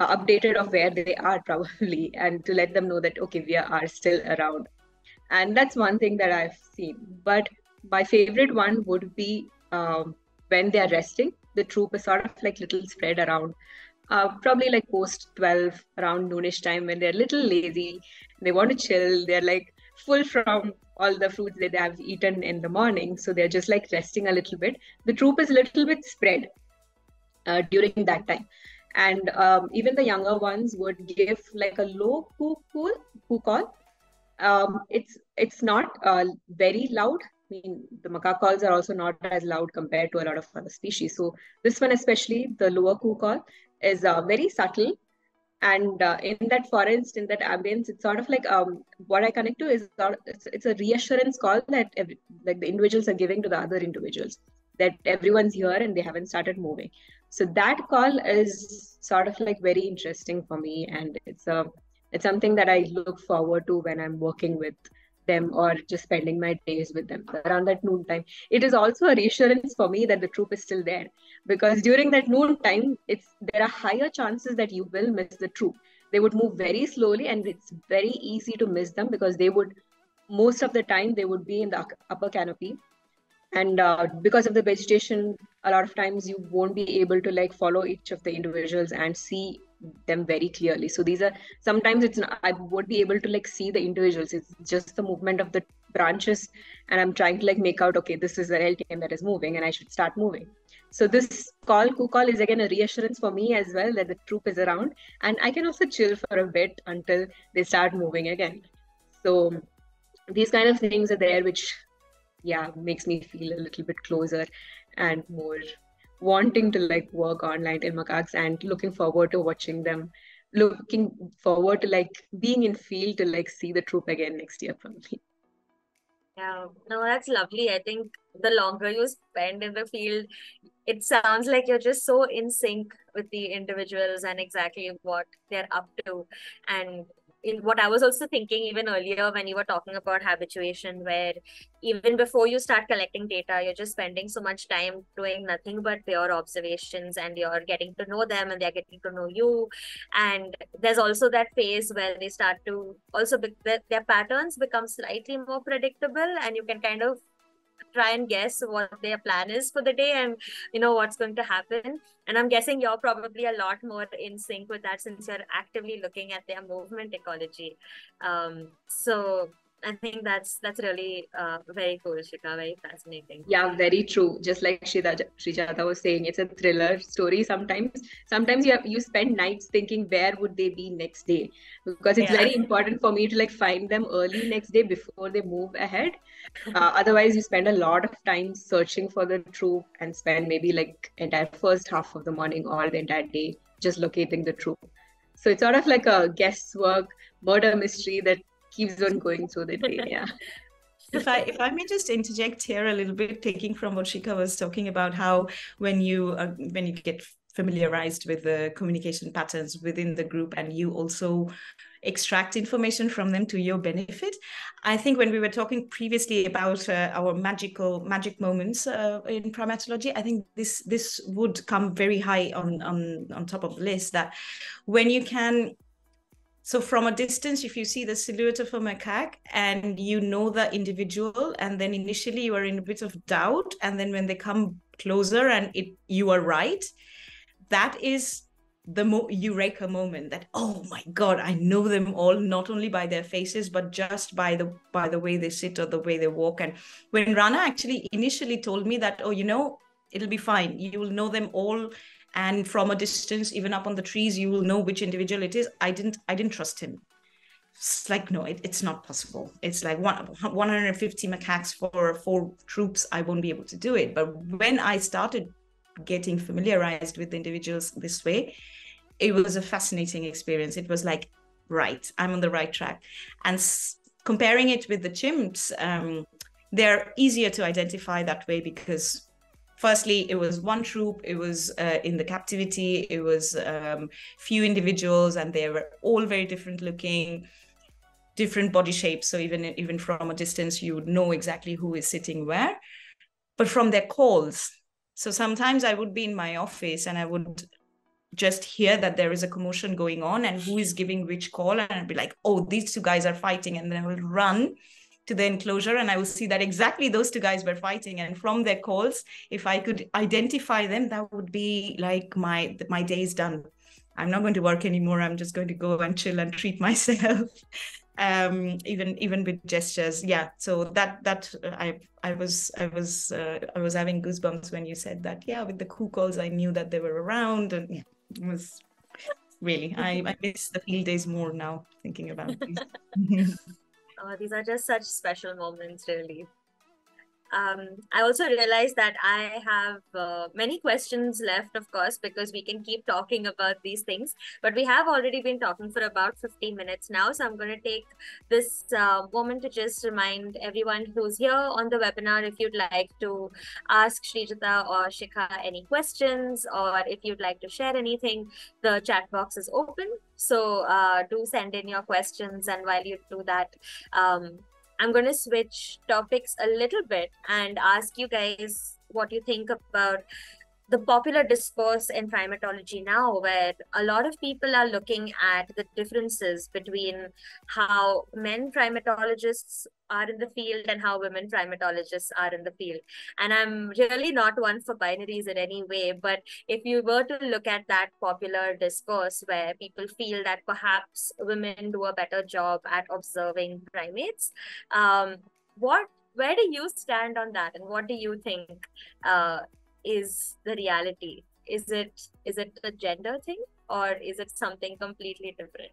uh, updated of where they are probably and to let them know that, okay, we are still around. And that's one thing that I've seen. But my favorite one would be um, when they are resting, the troop is sort of like little spread around. Uh, probably like post 12 around noonish time when they're a little lazy they want to chill they're like full from all the fruits that they have eaten in the morning so they're just like resting a little bit the troop is a little bit spread uh, during that time and um, even the younger ones would give like a low coo call um, it's it's not uh, very loud mean, the macaque calls are also not as loud compared to a lot of other species. So this one, especially the lower coo call, is uh, very subtle. And uh, in that forest, in that ambience, it's sort of like um, what I connect to is it's, it's a reassurance call that every, like the individuals are giving to the other individuals that everyone's here and they haven't started moving. So that call is sort of like very interesting for me, and it's a it's something that I look forward to when I'm working with them or just spending my days with them around that noon time. It is also a reassurance for me that the troop is still there because during that noon time it's there are higher chances that you will miss the troop they would move very slowly and it's very easy to miss them because they would most of the time they would be in the upper canopy. And uh, because of the vegetation a lot of times you won't be able to like follow each of the individuals and see them very clearly. So these are sometimes it's not, i won't be able to like see the individuals. It's just the movement of the branches and i'm trying to like make out okay this is an ltm that is moving and i should start moving. So this call call is again a reassurance for me as well that the troop is around and i can also chill for a bit until they start moving again. So these kind of things are there which yeah makes me feel a little bit closer and more wanting to like work on Liontail macaques and looking forward to watching them looking forward to like being in field to like see the troop again next year probably yeah. No that's lovely. I think the longer you spend in the field it sounds like you're just so in sync with the individuals and exactly what they're up to. And in what I was also thinking even earlier when you were talking about habituation, where even before you start collecting data, you're just spending so much time doing nothing but pure observations and you're getting to know them and they're getting to know you. And there's also that phase where they start to also, be, their, their patterns become slightly more predictable and you can kind of try and guess what their plan is for the day and you know what's going to happen. And i'm guessing you're probably a lot more in sync with that since you're actively looking at their movement ecology. Um, so I think that's that's really uh, very cool, Shikha. Very fascinating. Yeah, very true. Just like Shida, Srijata was saying, it's a thriller story. Sometimes, sometimes you have, you spend nights thinking where would they be next day, because it's yeah. very important for me to like find them early next day before they move ahead. Uh, otherwise, you spend a lot of time searching for the troop and spend maybe like entire first half of the morning or the entire day just locating the troop. So it's sort of like a guesswork murder mystery that keeps on going through the day. Yeah. if I if I may just interject here a little bit, taking from what Shikha was talking about, how when you uh, when you get familiarized with the communication patterns within the group and you also extract information from them to your benefit i think when we were talking previously about uh, our magical magic moments uh, in primatology i think this this would come very high on on on top of the list that when you can so from a distance, if you see the silhouette of a macaque and you know the individual, and then initially you are in a bit of doubt, and then when they come closer and it you are right, that is the mo- eureka moment that oh my god i know them all not only by their faces but just by the by the way they sit or the way they walk. And when rana actually initially told me that oh you know it'll be fine. You will know them all and from a distance even up on the trees you will know which individual it is. I didn't i didn't trust him. It's like no it, it's not possible. It's like one, 150 macaques for four troops. I won't be able to do it. But when i started getting familiarized with individuals this way it was a fascinating experience. It was like right i'm on the right track. And s- comparing it with the chimps um, they're easier to identify that way because firstly it was one troop. It was uh, in the captivity. It was um, few individuals and they were all very different looking different body shapes. So even even from a distance you would know exactly who is sitting where. But from their calls so sometimes i would be in my office and i would just hear that there is a commotion going on and who is giving which call and i'd be like oh these two guys are fighting and then i will run to the enclosure and I will see that exactly those two guys were fighting. And from their calls, if I could identify them, that would be like my my day's done. I'm not going to work anymore. I'm just going to go and chill and treat myself. um even even with gestures yeah so that that i i was i was uh, i was having goosebumps when you said that yeah with the coo calls i knew that they were around and yeah it was really i i miss the field days more now thinking about Oh, these are just such special moments, really um, I also realized that I have uh, many questions left, of course, because we can keep talking about these things. But we have already been talking for about 15 minutes now. So I'm going to take this uh, moment to just remind everyone who's here on the webinar if you'd like to ask Srijata or Shikha any questions, or if you'd like to share anything, the chat box is open. So uh, do send in your questions. And while you do that, um, I'm going to switch topics a little bit and ask you guys what you think about the popular discourse in primatology now, where a lot of people are looking at the differences between how men primatologists are in the field and how women primatologists are in the field. And I'm really not one for binaries in any way, but if you were to look at that popular discourse where people feel that perhaps women do a better job at observing primates, um, what where do you stand on that and what do you think uh, is the reality? Is it is it a gender thing or is it something completely different?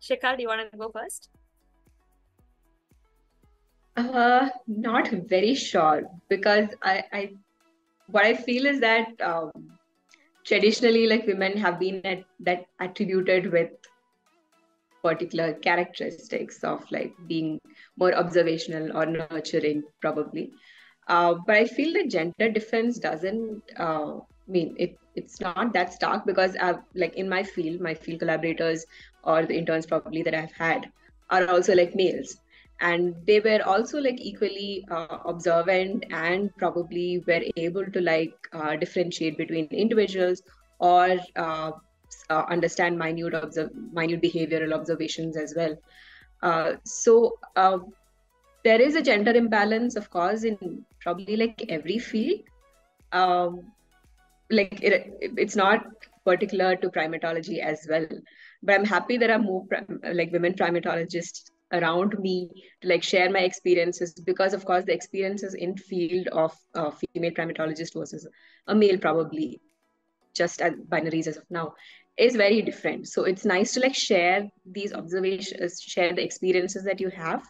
Shikha, do you want to go first? Uh not very sure because i i what i feel is that um, traditionally like women have been at, that attributed with particular characteristics of like being more observational or nurturing probably uh, but I feel the gender difference doesn't uh, mean it. It's not that stark because I've like in my field, my field collaborators or the interns probably that I've had are also like males, and they were also like equally uh, observant and probably were able to like uh, differentiate between individuals or uh, understand minute observe minute behavioral observations as well. so there is a gender imbalance, of course, in probably like every field. Um, like it, it's not particular to primatology as well. But I'm happy there are more like women primatologists around me to like share my experiences because of course the experiences in field of uh, female primatologist versus a male probably just binaries as of now is very different so it's nice to like share these observations share the experiences that you have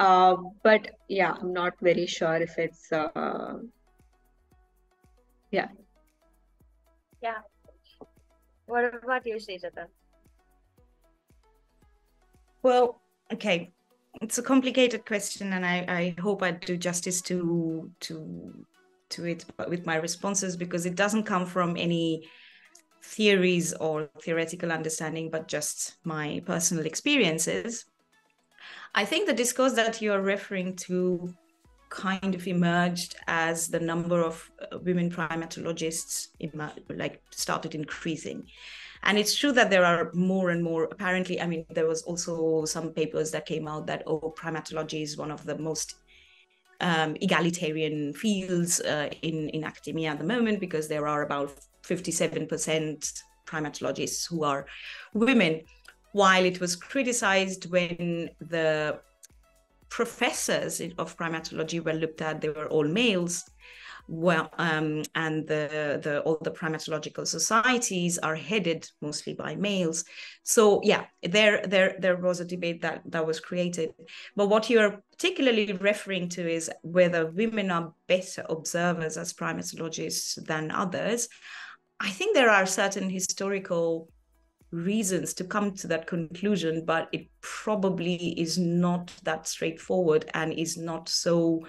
uh, but yeah, I'm not very sure if it's uh, yeah. Yeah. What about you, Srijata? Well, okay. It's a complicated question, and I, I hope I do justice to to to it with my responses because it doesn't come from any theories or theoretical understanding, but just my personal experiences. I think the discourse that you're referring to kind of emerged as the number of uh, women primatologists like started increasing. And it's true that there are more and more apparently i mean there was also some papers that came out that oh primatology is one of the most um, egalitarian fields uh, in in academia at the moment because there are about 57% primatologists who are women while it was criticized when the professors of primatology were looked at, they were all males. Well, um, and the, the all the primatological societies are headed mostly by males. So yeah, there there there was a debate that that was created. But what you're particularly referring to is whether women are better observers as primatologists than others. I think there are certain historical reasons to come to that conclusion, but it probably is not that straightforward and is not so.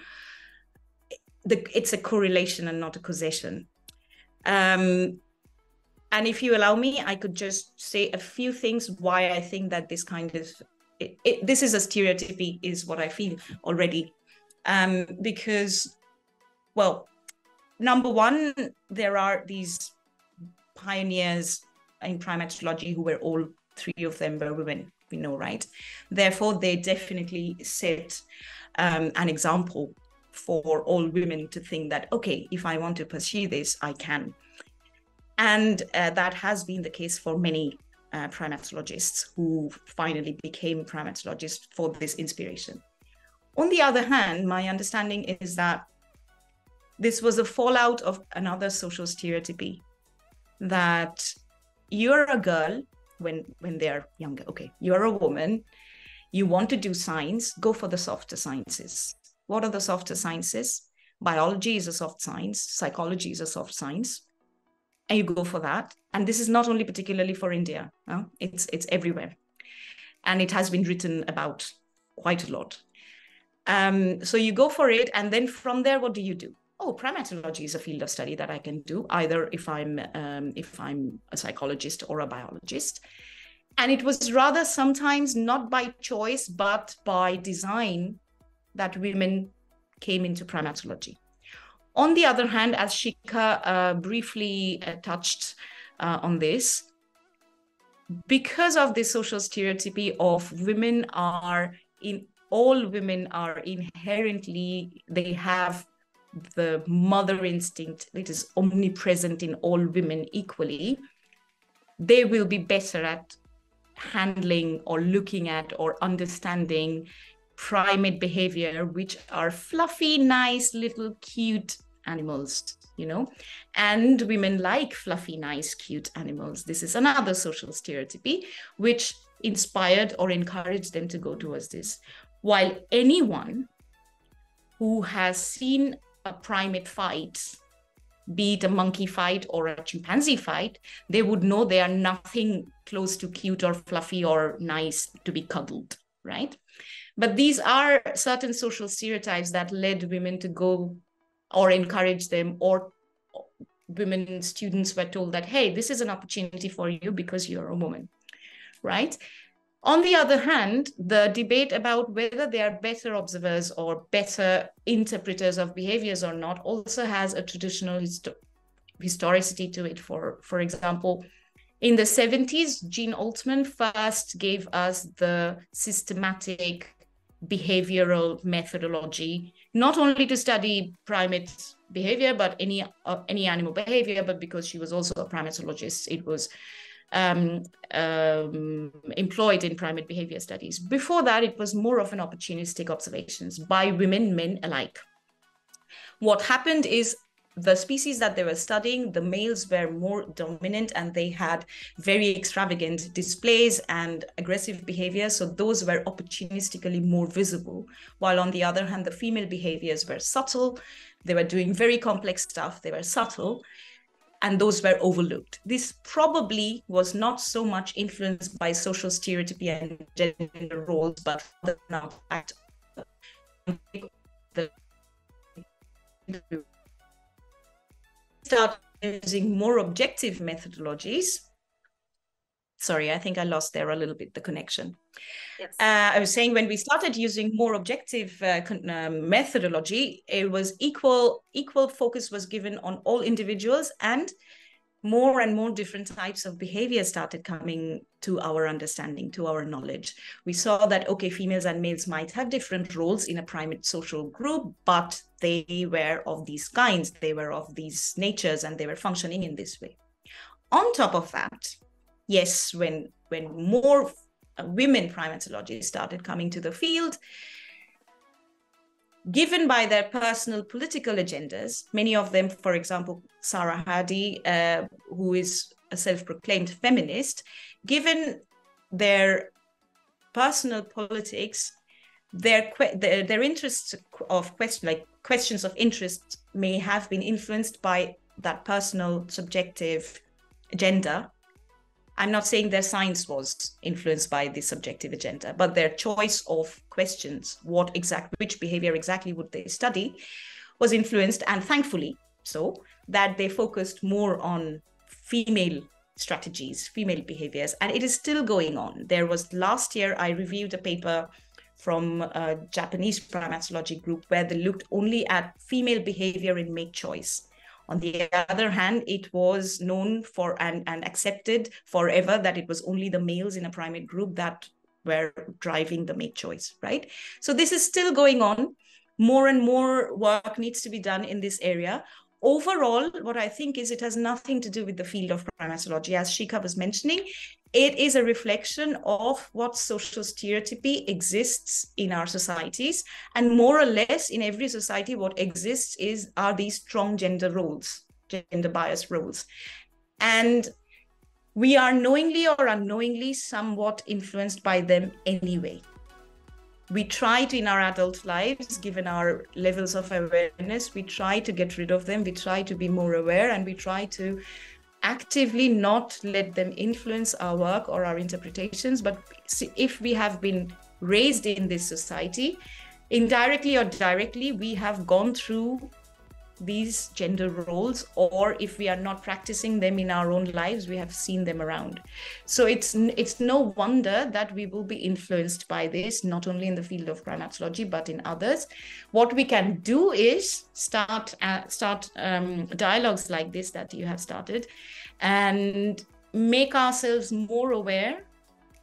The, it's a correlation and not a causation. Um, and if you allow me, I could just say a few things why I think that this kind of it, it, this is a stereotype is what I feel already, um, because, well, number one, there are these pioneers in primatology who were all three of them were women we know right? Therefore they definitely set um, an example for all women to think that okay if i want to pursue this i can. And uh, that has been the case for many uh, primatologists who finally became primatologists for this inspiration. On the other hand my understanding is that this was a fallout of another social stereotype that you're a girl when when they're younger. Okay you're a woman. You want to do science go for the softer sciences. What are the softer sciences? Biology is a soft science. Psychology is a soft science. And you go for that. And this is not only particularly for india no? it's it's everywhere. And it has been written about quite a lot. Um, so you go for it and then from there what do you do oh, primatology is a field of study that I can do either if I'm um, if I'm a psychologist or a biologist. And it was rather sometimes not by choice but by design that women came into primatology. On the other hand, as Shikha uh, briefly uh, touched uh, on this, because of the social stereotype of women are in all women are inherently they have the mother instinct that is omnipresent in all women equally they will be better at handling or looking at or understanding primate behavior which are fluffy nice little cute animals you know? And women like fluffy nice cute animals. This is another social stereotype which inspired or encouraged them to go towards this. While anyone who has seen a primate fight be it a monkey fight or a chimpanzee fight they would know they are nothing close to cute or fluffy or nice to be cuddled right? But these are certain social stereotypes that led women to go or encourage them or women students were told that hey this is an opportunity for you because you're a woman right on the other hand the debate about whether they are better observers or better interpreters of behaviors or not also has a traditional histo- historicity to it. For for example in the 70s Jeanne Altmann first gave us the systematic behavioral methodology not only to study primate behavior but any uh, any animal behavior but because she was also a primatologist it was um, um, employed in primate behavior studies before that it was more of an opportunistic observations by women men alike what happened is the species that they were studying, the males were more dominant and they had very extravagant displays and aggressive behavior. So those were opportunistically more visible. While on the other hand, the female behaviors were subtle. They were doing very complex stuff. They were subtle. And those were overlooked. This probably was not so much influenced by social stereotype and gender roles, but the fact start using more objective methodologies. Sorry, I think I lost there a little bit the connection. Yes. Uh, I was saying when we started using more objective uh, uh, methodology, it was equal equal focus was given on all individuals and more and more different types of behavior started coming to our understanding, to our knowledge. We saw that, okay, females and males might have different roles in a primate social group, but they were of these kinds, they were of these natures, and they were functioning in this way. On top of that, yes, when, when more uh, women primatologists started coming to the field, given by their personal political agendas, many of them, for example, Sarah Hrdy, uh, who is a self proclaimed feminist, given their personal politics, their, their, their interests of question, like questions of interest, may have been influenced by that personal subjective agenda I'm not saying their science was influenced by the subjective agenda, but their choice of questions, what exact, which behavior exactly would they study, was influenced, and thankfully so, that they focused more on female strategies, female behaviors, and it is still going on. There was last year, I reviewed a paper from a Japanese primatology group where they looked only at female behavior in mate choice on the other hand, it was known for and, and accepted forever that it was only the males in a primate group that were driving the mate choice, right? So this is still going on. More and more work needs to be done in this area. Overall, what I think is it has nothing to do with the field of primatology. As Shikha was mentioning, it is a reflection of what social stereotype exists in our societies. And more or less in every society what exists is are these strong gender roles gender bias roles. And we are knowingly or unknowingly somewhat influenced by them anyway we try to in our adult lives given our levels of awareness we try to get rid of them we try to be more aware and we try to actively not let them influence our work or our interpretations. But if we have been raised in this society, indirectly or directly, we have gone through these gender roles or if we are not practicing them in our own lives we have seen them around. So it's it's no wonder that we will be influenced by this not only in the field of primatology but in others. What we can do is start uh, start um, dialogues like this that you have started and make ourselves more aware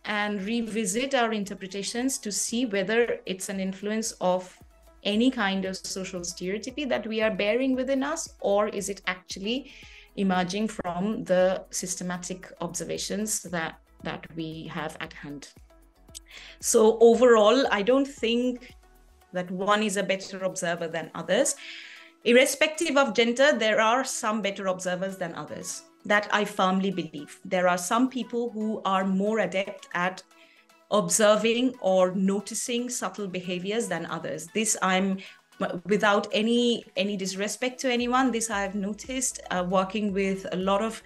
and revisit our interpretations to see whether it's an influence of any kind of social stereotypy that we are bearing within us, or is it actually emerging from the systematic observations that that we have at hand? So overall, I don't think that one is a better observer than others. Irrespective of gender, there are some better observers than others. That I firmly believe. There are some people who are more adept at observing or noticing subtle behaviors than others. This i'm without any any disrespect to anyone this i've noticed uh, working with a lot of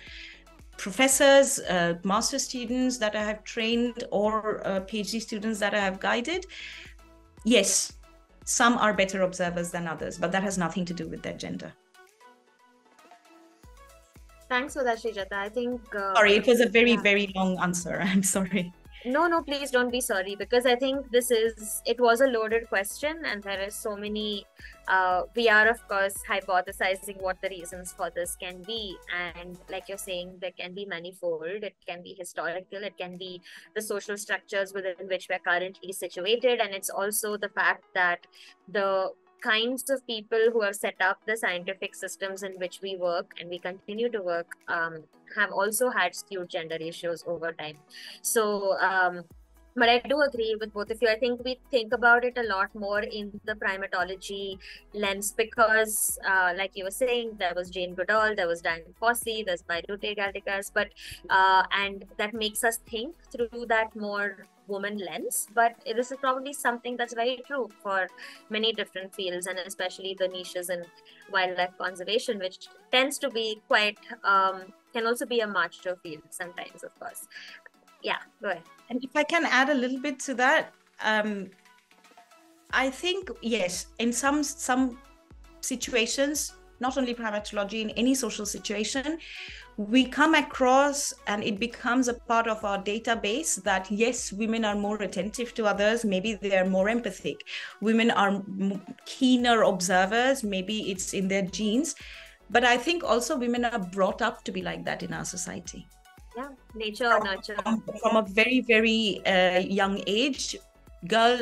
professors uh, master students that i have trained or uh, phd students that i have guided. Yes some are better observers than others but that has nothing to do with their gender. Thanks for that shijata. I think uh, sorry it was a very yeah. very long answer. I'm sorry no no please don't be sorry because i think this is it was a loaded question and there is so many uh, we are of course hypothesizing what the reasons for this can be. And like you're saying there can be manifold it can be historical it can be the social structures within which we're currently situated. And it's also the fact that the kinds of people who have set up the scientific systems in which we work and we continue to work um, have also had skewed gender ratios over time. So, um, but I do agree with both of you. I think we think about it a lot more in the primatology lens because, uh, like you were saying, there was Jane Goodall, there was Dian Fossey, there's Birute Galdikas, but uh, and that makes us think through that more woman lens. But this is probably something that's very true for many different fields, and especially the niches in wildlife conservation, which tends to be quite um, can also be a macho field sometimes, of course. Yeah, go ahead. And if I can add a little bit to that, um, I think yes, in some some situations, not only primatology, in any social situation, we come across and it becomes a part of our database that yes, women are more attentive to others, maybe they are more empathic, women are keener observers, maybe it's in their genes. But I think also women are brought up to be like that in our society. Yeah nature or nurture. from, from, a very very uh, young age girl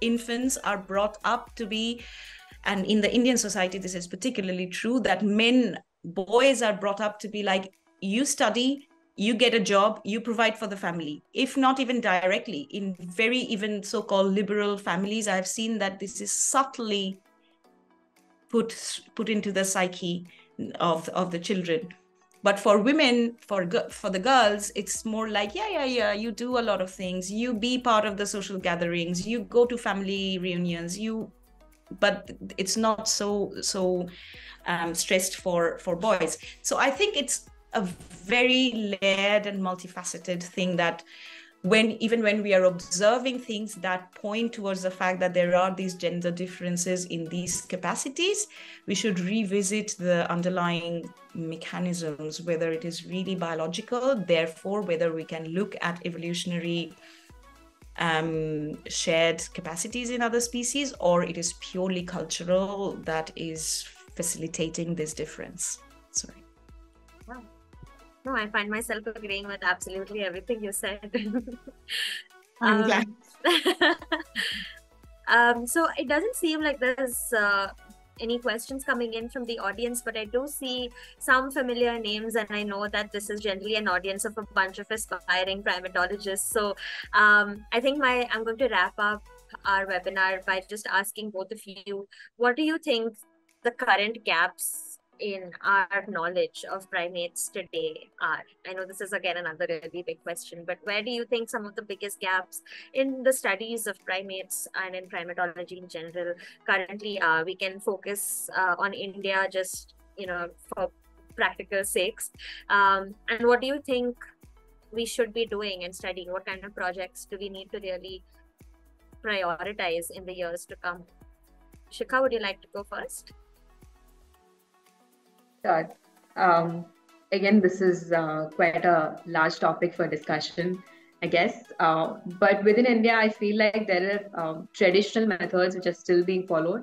infants are brought up to be and in the indian society this is particularly true that men boys are brought up to be like you study you get a job you provide for the family. If not even directly in very even so-called liberal families i've seen that this is subtly put put into the psyche of of the children. But for women for for the girls it's more like yeah yeah yeah you do a lot of things. You be part of the social gatherings. You go to family reunions. You but it's not so so um, stressed for for boys. So i think it's a very layered and multifaceted thing that when even when we are observing things that point towards the fact that there are these gender differences in these capacities we should revisit the underlying mechanisms whether it is really biological therefore whether we can look at evolutionary um, shared capacities in other species or it is purely cultural that is facilitating this difference sorry no, I find myself agreeing with absolutely everything you said. I'm um, glad. um, so it doesn't seem like there's uh, any questions coming in from the audience, but I do see some familiar names, and I know that this is generally an audience of a bunch of aspiring primatologists. So um, I think my I'm going to wrap up our webinar by just asking both of you, what do you think the current gaps in our knowledge of primates today are? I know this is again another really big question, but where do you think some of the biggest gaps in the studies of primates and in primatology in general currently are? We can focus uh, on India just, you know, for practical sakes. Um, and what do you think we should be doing and studying? What kind of projects do we need to really prioritize in the years to come? Shikha, would you like to go first? Um, again, this is uh, quite a large topic for discussion, I guess. Uh, but within India, I feel like there are um, traditional methods which are still being followed,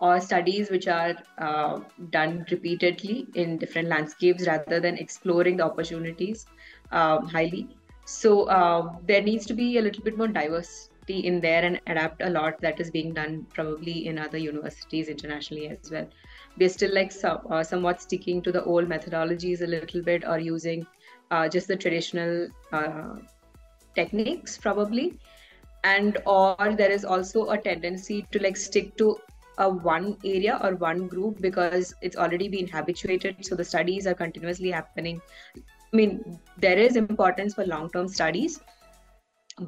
or studies which are uh, done repeatedly in different landscapes rather than exploring the opportunities um, highly. So uh, there needs to be a little bit more diversity in there and adapt a lot that is being done probably in other universities internationally as well we're still like some, uh, somewhat sticking to the old methodologies a little bit or using uh, just the traditional uh, techniques probably. And or there is also a tendency to like stick to a one area or one group because it's already been habituated. So the studies are continuously happening. I mean there is importance for long term studies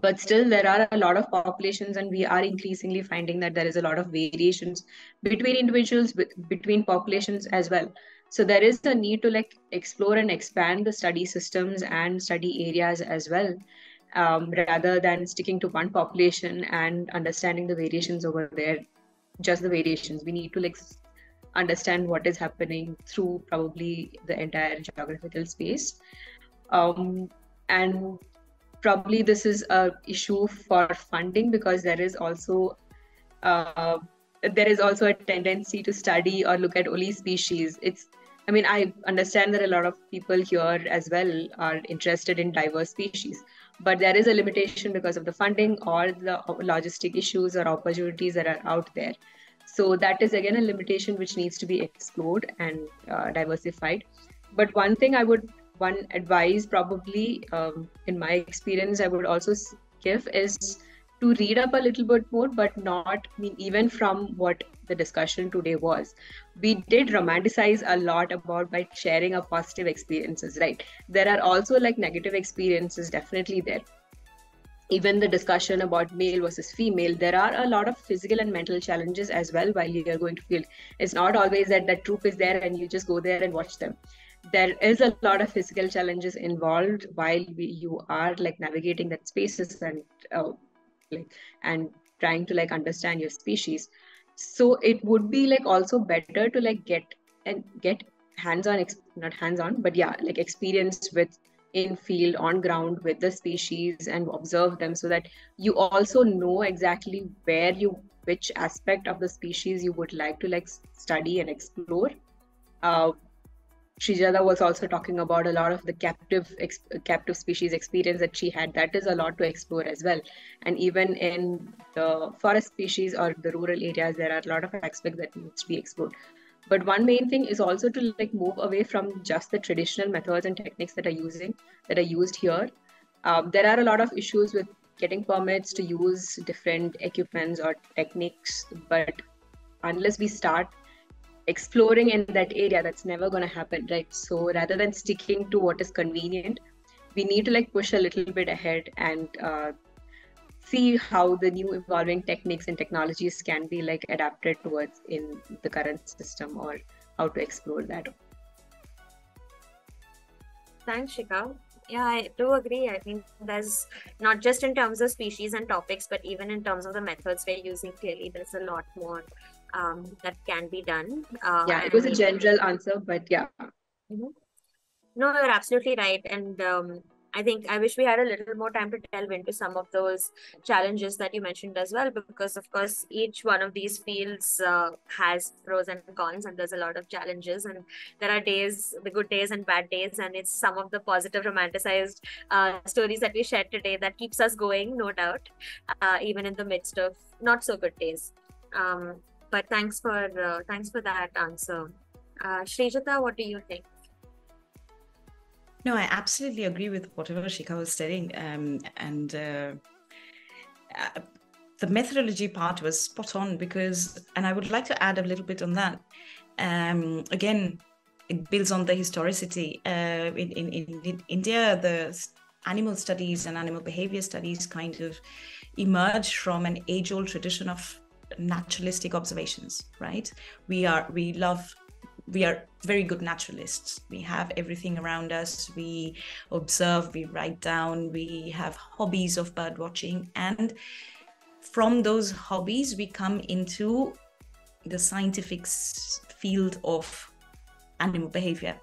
but still there are a lot of populations and we are increasingly finding that there is a lot of variations between individuals between populations as well. So there is a need to like explore and expand the study systems and study areas as well um, rather than sticking to one population and understanding the variations over there just the variations. We need to like understand what is happening through probably the entire geographical space. Um, and probably this is a issue for funding because there is also uh, there is also a tendency to study or look at only species. It's i mean i understand that a lot of people here as well are interested in diverse species but there is a limitation because of the funding or the logistic issues or opportunities that are out there. So that is again a limitation which needs to be explored and uh, diversified. But one thing i would one advice probably um, in my experience i would also give is to read up a little bit more but not I mean even from what the discussion today was. We did romanticize a lot about by sharing our positive experiences right? There are also like negative experiences definitely there. Even the discussion about male versus female there are a lot of physical and mental challenges as well while you are going to field. It's not always that that troop is there and you just go there and watch them there is a lot of physical challenges involved while we, you are like navigating that spaces and uh, like and trying to like understand your species. So it would be like also better to like get and get hands-on not hands-on but yeah like experience with in field on ground with the species and observe them so that you also know exactly where you which aspect of the species you would like to like study and explore. Uh, Srijata was also talking about a lot of the captive captive species experience that she had. That is a lot to explore as well. And even in the forest species or the rural areas, there are a lot of aspects that needs to be explored. But one main thing is also to like move away from just the traditional methods and techniques that are using that are used here. Um, there are a lot of issues with getting permits to use different equipments or techniques, but unless we start exploring in that area that's never going to happen right? So rather than sticking to what is convenient we need to like push a little bit ahead and uh, see how the new evolving techniques and technologies can be like adapted towards in the current system or how to explore that. Thanks Shikha yeah i do agree. I think there's not just in terms of species and topics but even in terms of the methods we're using clearly there's a lot more um, that can be done. Uh, yeah, it was a general answer, but yeah. Mm-hmm. No, you're absolutely right. And um, I think I wish we had a little more time to delve into some of those challenges that you mentioned as well, because of course, each one of these fields uh, has pros and cons, and there's a lot of challenges. And there are days, the good days and bad days, and it's some of the positive, romanticized uh, stories that we shared today that keeps us going, no doubt, uh, even in the midst of not so good days. Um, but thanks for uh, thanks for that answer. Uh, what do you think? No, I absolutely agree with whatever Shikha was saying, um, and uh, uh, the methodology part was spot on because, and I would like to add a little bit on that. Um, again, it builds on the historicity. Uh, in, in, in India, the animal studies and animal behavior studies kind of emerged from an age-old tradition of naturalistic observations right? We are we love we are very good naturalists. We have everything around us. We observe we write down we have hobbies of bird watching. And from those hobbies we come into the scientific field of animal behavior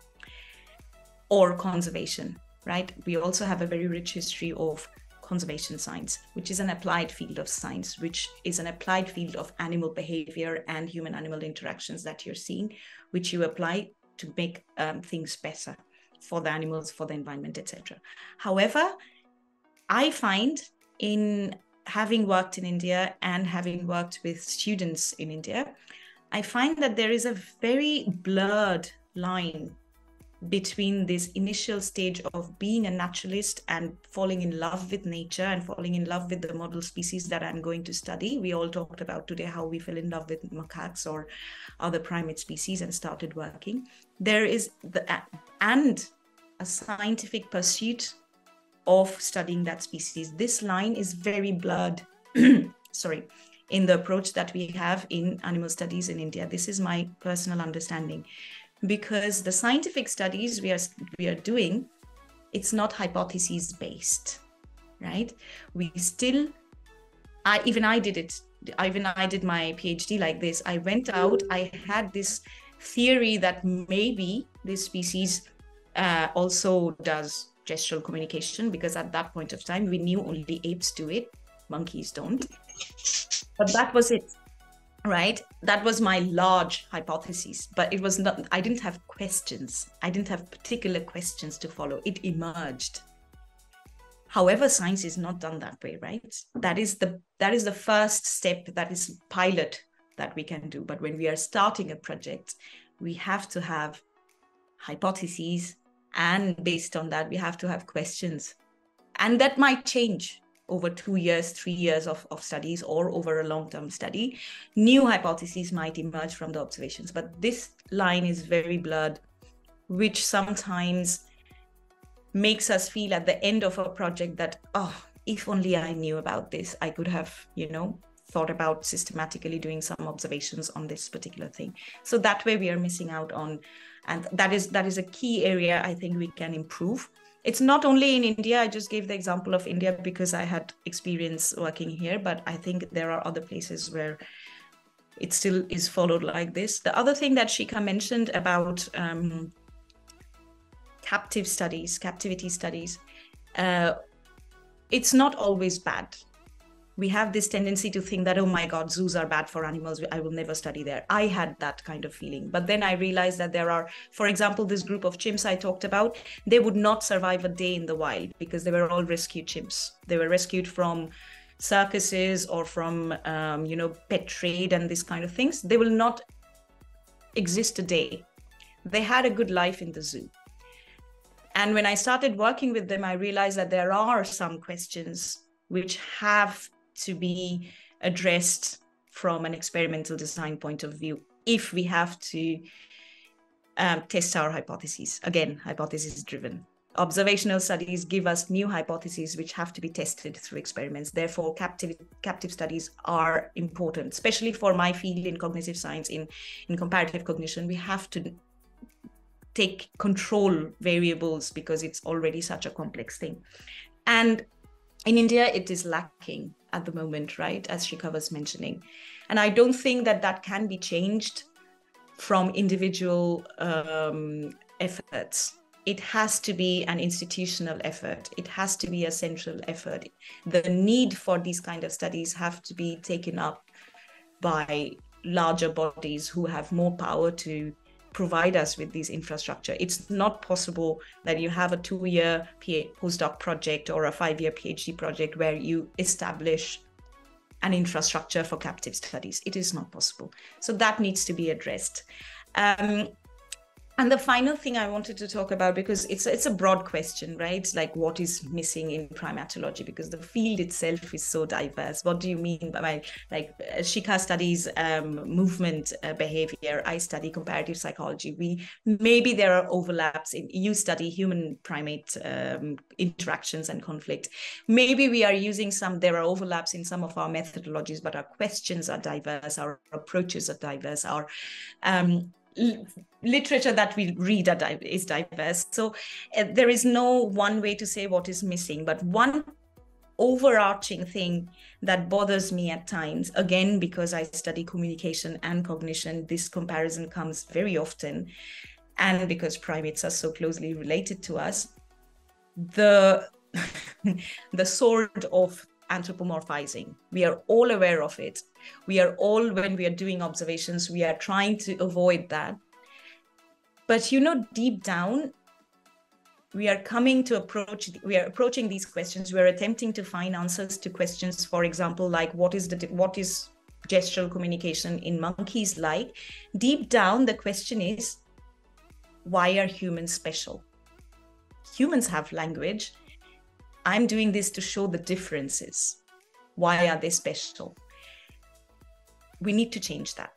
or conservation, right? We also have a very rich history of conservation science, which is an applied field of science, which is an applied field of animal behavior and human animal interactions that you're seeing, which you apply to make um, things better for the animals, for the environment, etc. However, I find in having worked in India and having worked with students in India, I find that there is a very blurred line between this initial stage of being a naturalist and falling in love with nature and falling in love with the model species that I'm going to study. We all talked about today how we fell in love with macaques or other primate species and started working. There is the and a scientific pursuit of studying that species. This line is very blurred. Sorry, in the approach that we have in animal studies in India. This is my personal understanding because the scientific studies we are we are doing it's not hypotheses based right? We still i even i did it even i did my phd like this. I went out i had this theory that maybe this species uh, also does gestural communication because at that point of time we knew only apes do it monkeys don't. But that was it right? That was my large hypothesis but it was not i didn't have questions. I didn't have particular questions to follow. It emerged. However science is not done that way right? That is the that is the first step that is pilot that we can do. But when we are starting a project we have to have hypotheses and based on that we have to have questions. And that might change over two years, three years of, of studies, or over a long term study, new hypotheses might emerge from the observations. But this line is very blurred, which sometimes makes us feel at the end of a project that, oh, if only I knew about this, I could have, you know, thought about systematically doing some observations on this particular thing. So that way we are missing out on, and that is that is a key area I think we can improve it's not only in India. I just gave the example of India because I had experience working here, but I think there are other places where it still is followed like this. The other thing that Shikha mentioned about um, captive studies, captivity studies, uh, it's not always bad we have this tendency to think that oh my god zoos are bad for animals. I will never study there. I had that kind of feeling. But then i realized that there are for example this group of chimps i talked about they would not survive a day in the wild because they were all rescued chimps. They were rescued from circuses or from um, you know pet trade and these kind of things. They will not exist a day. They had a good life in the zoo. And when i started working with them i realized that there are some questions which have to be addressed from an experimental design point of view if we have to um, test our hypotheses. Again, hypothesis driven. Observational studies give us new hypotheses which have to be tested through experiments. Therefore, captive, captive studies are important, especially for my field in cognitive science, in, in comparative cognition. We have to take control variables because it's already such a complex thing. And in India, it is lacking at the moment, right? As Shikha was mentioning. And I don't think that that can be changed from individual um, efforts. It has to be an institutional effort. It has to be a central effort. The need for these kind of studies have to be taken up by larger bodies who have more power to provide us with these infrastructure. It's not possible that you have a two-year postdoc project or a five-year PhD project where you establish an infrastructure for captive studies. It is not possible. So that needs to be addressed. Um, and the final thing I wanted to talk about, because it's it's a broad question, right? Like what is missing in primatology? Because the field itself is so diverse. What do you mean by like Shikha studies um, movement uh, behavior? I study comparative psychology. We maybe there are overlaps in you study human primate um, interactions and conflict. Maybe we are using some. There are overlaps in some of our methodologies, but our questions are diverse. Our approaches are diverse. Our um, literature that we read is diverse. So uh, there is no one way to say what is missing, but one overarching thing that bothers me at times, again, because I study communication and cognition, this comparison comes very often. and because primates are so closely related to us, the the sword of anthropomorphizing. We are all aware of it. We are all, when we are doing observations, we are trying to avoid that. But you know, deep down, we are coming to approach we are approaching these questions we are attempting to find answers to questions for example like what is the what is gestural communication in monkeys like deep down the question is why are humans special humans have language I'm doing this to show the differences. Why are they special? We need to change that.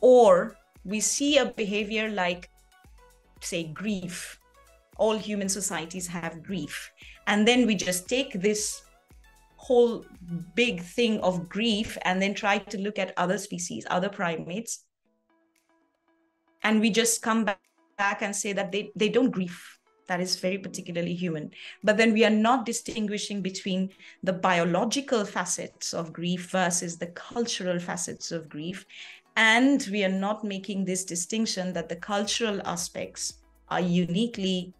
Or we see a behavior like, say, grief. All human societies have grief. And then we just take this whole big thing of grief and then try to look at other species, other primates. And we just come back, and say that they, they don't grieve that is very particularly human. But then we are not distinguishing between the biological facets of grief versus the cultural facets of grief. And we are not making this distinction that the cultural aspects are uniquely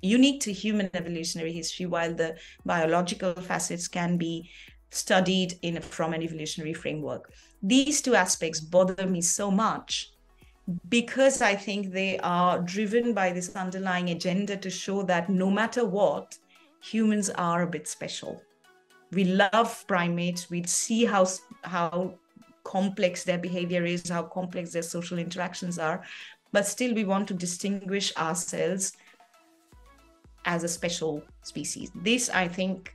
unique to human evolutionary history, while the biological facets can be studied in from an evolutionary framework. These two aspects bother me so much because I think they are driven by this underlying agenda to show that no matter what, humans are a bit special. We love primates. We see how how complex their behavior is, how complex their social interactions are, but still we want to distinguish ourselves as a special species. This, I think,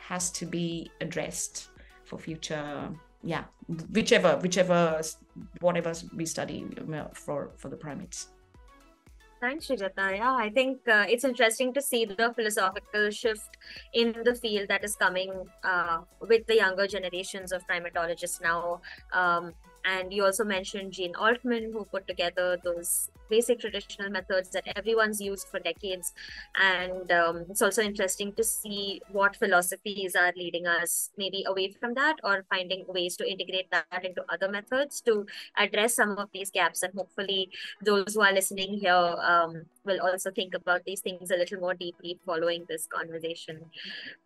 has to be addressed for future yeah whichever whichever whatever we study for for the primates Thanks, Srijata. Yeah, I think uh, it's interesting to see the philosophical shift in the field that is coming uh, with the younger generations of primatologists now. Um, and you also mentioned Jeanne Altmann, who put together those basic traditional methods that everyone's used for decades. And um, it's also interesting to see what philosophies are leading us maybe away from that or finding ways to integrate that into other methods to address some of these gaps. And hopefully, those who are listening here um, will also think about these things a little more deeply following this conversation.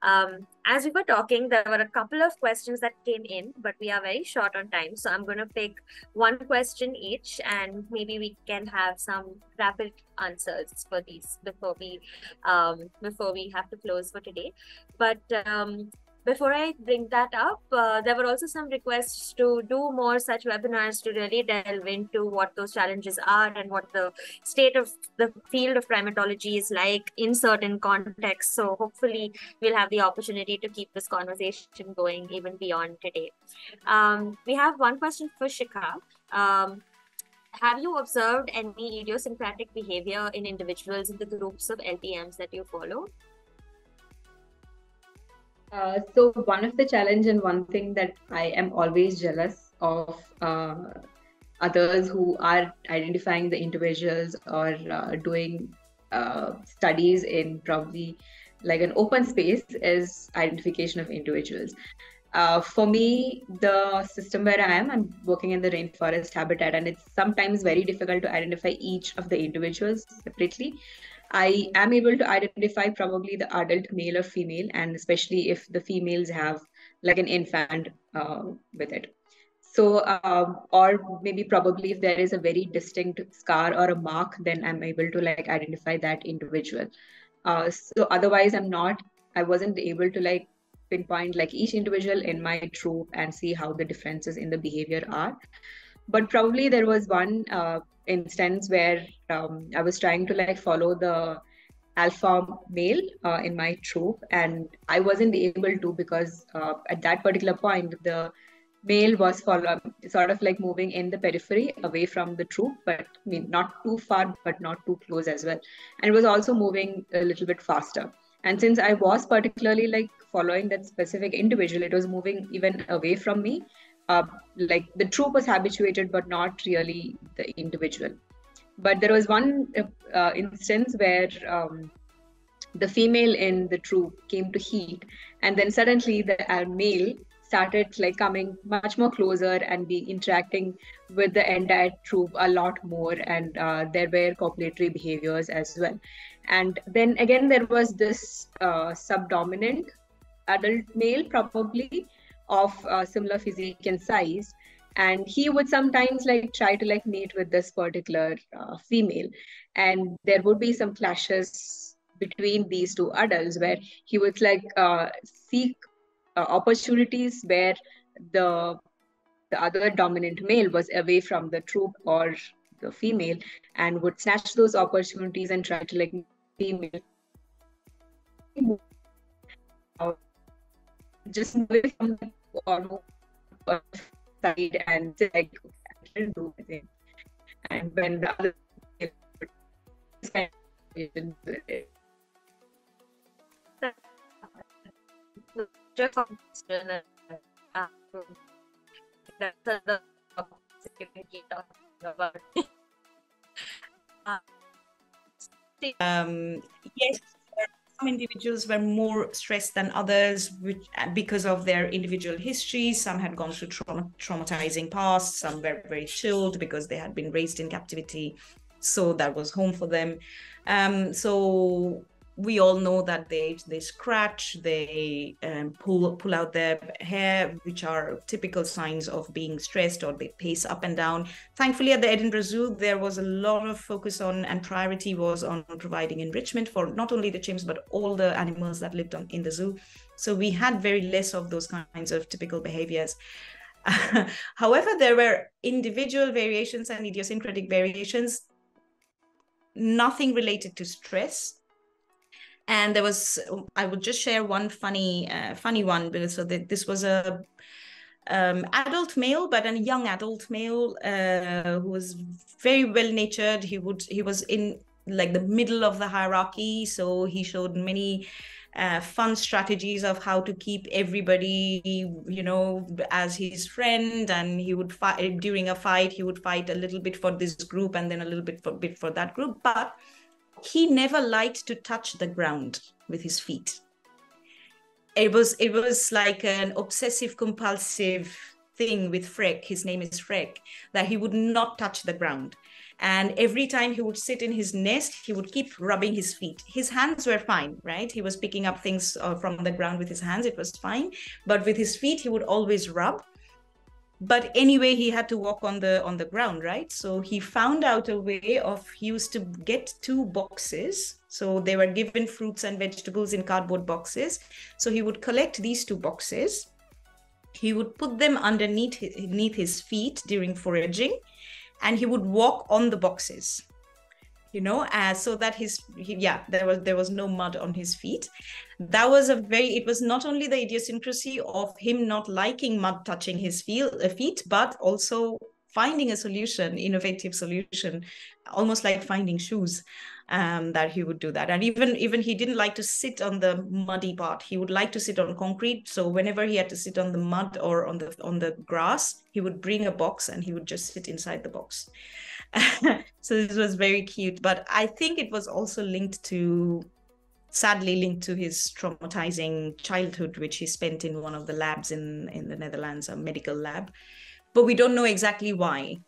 Um, as we were talking, there were a couple of questions that came in, but we are very short on time. So I'm going to pick one question each and maybe we can have have some rapid answers for these before we um, before we have to close for today. But um, before I bring that up, uh, there were also some requests to do more such webinars to really delve into what those challenges are and what the state of the field of primatology is like in certain contexts. So hopefully we'll have the opportunity to keep this conversation going even beyond today. Um, we have one question for Shikha. Um, have you observed any idiosyncratic behavior in individuals in the groups of LTMs that you follow? Uh, so one of the challenge and one thing that I am always jealous of uh, others who are identifying the individuals or uh, doing uh, studies in probably like an open space is identification of individuals. Uh, for me, the system where I am, I'm working in the rainforest habitat, and it's sometimes very difficult to identify each of the individuals separately. I am able to identify probably the adult male or female, and especially if the females have like an infant uh, with it. So, um, or maybe probably if there is a very distinct scar or a mark, then I'm able to like identify that individual. Uh, so otherwise, I'm not. I wasn't able to like pinpoint like each individual in my troop and see how the differences in the behavior are. But probably there was one uh, instance where um, I was trying to like follow the alpha male uh, in my troop, and I wasn't able to because uh, at that particular point the male was follow, sort of like moving in the periphery away from the troop, but I mean not too far, but not too close as well, and it was also moving a little bit faster. And since I was particularly like following that specific individual, it was moving even away from me. Uh, like the troop was habituated, but not really the individual. But there was one uh, instance where um, the female in the troop came to heat, and then suddenly the uh, male started like coming much more closer and be interacting with the entire troop a lot more and uh, there were copulatory behaviors as well and then again there was this uh, subdominant adult male probably of uh, similar physique and size. And he would sometimes like try to like mate with this particular uh, female. And there would be some clashes between these two adults where he would like uh, seek uh, opportunities where the the other dominant male was away from the troop or the female and would snatch those opportunities and try to like female just away from the side and say like I didn't do anything. And when the other on the the about. um, yes, some individuals were more stressed than others which, because of their individual histories. Some had gone through trauma, traumatizing past. Some were very chilled because they had been raised in captivity, so that was home for them. Um, so we all know that they they scratch, they um, pull pull out their hair, which are typical signs of being stressed, or they pace up and down. Thankfully, at the Edinburgh Zoo, there was a lot of focus on and priority was on providing enrichment for not only the chimps but all the animals that lived on in the zoo. So we had very less of those kinds of typical behaviors. However, there were individual variations and idiosyncratic variations, nothing related to stress and there was i would just share one funny uh, funny one so that this was a um, adult male but a young adult male uh, who was very well natured he would he was in like the middle of the hierarchy so he showed many uh, fun strategies of how to keep everybody you know as his friend. And he would fight during a fight he would fight a little bit for this group and then a little bit for bit for that group. But he never liked to touch the ground with his feet it was it was like an obsessive compulsive thing with Frek. His name is Frek, that he would not touch the ground. And every time he would sit in his nest, he would keep rubbing his feet. His hands were fine, right? He was picking up things uh, from the ground with his hands, it was fine. But with his feet, he would always rub but anyway he had to walk on the on the ground right? So he found out a way of he used to get two boxes. So they were given fruits and vegetables in cardboard boxes. So he would collect these two boxes. He would put them underneath his, underneath his feet during foraging and he would walk on the boxes you know uh, so that his he, yeah there was there was no mud on his feet that was a very it was not only the idiosyncrasy of him not liking mud touching his uh, feet but also finding a solution innovative solution almost like finding shoes um, that he would do that. And even even he didn't like to sit on the muddy part. He would like to sit on concrete. So whenever he had to sit on the mud or on the on the grass he would bring a box and he would just sit inside the box. So this was very cute. But i think it was also linked to sadly linked to his traumatizing childhood, which he spent in one of the labs in, in the Netherlands, a medical lab. But we don't know exactly why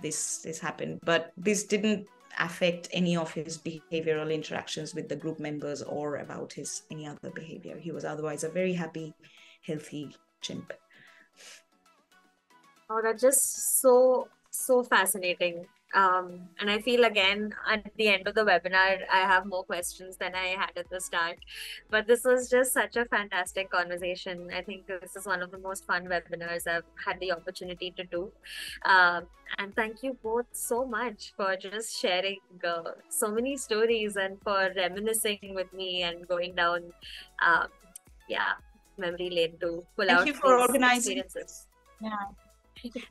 this this happened. But this didn't affect any of his behavioral interactions with the group members or about his any other behavior. He was otherwise a very happy, healthy chimp. Oh, that's just so so fascinating. Um, and I feel again at the end of the webinar, I have more questions than I had at the start. But this was just such a fantastic conversation. I think this is one of the most fun webinars I've had the opportunity to do. Um, and thank you both so much for just sharing uh, so many stories and for reminiscing with me and going down, um, yeah, memory lane to pull thank out. you for organizing. Yeah.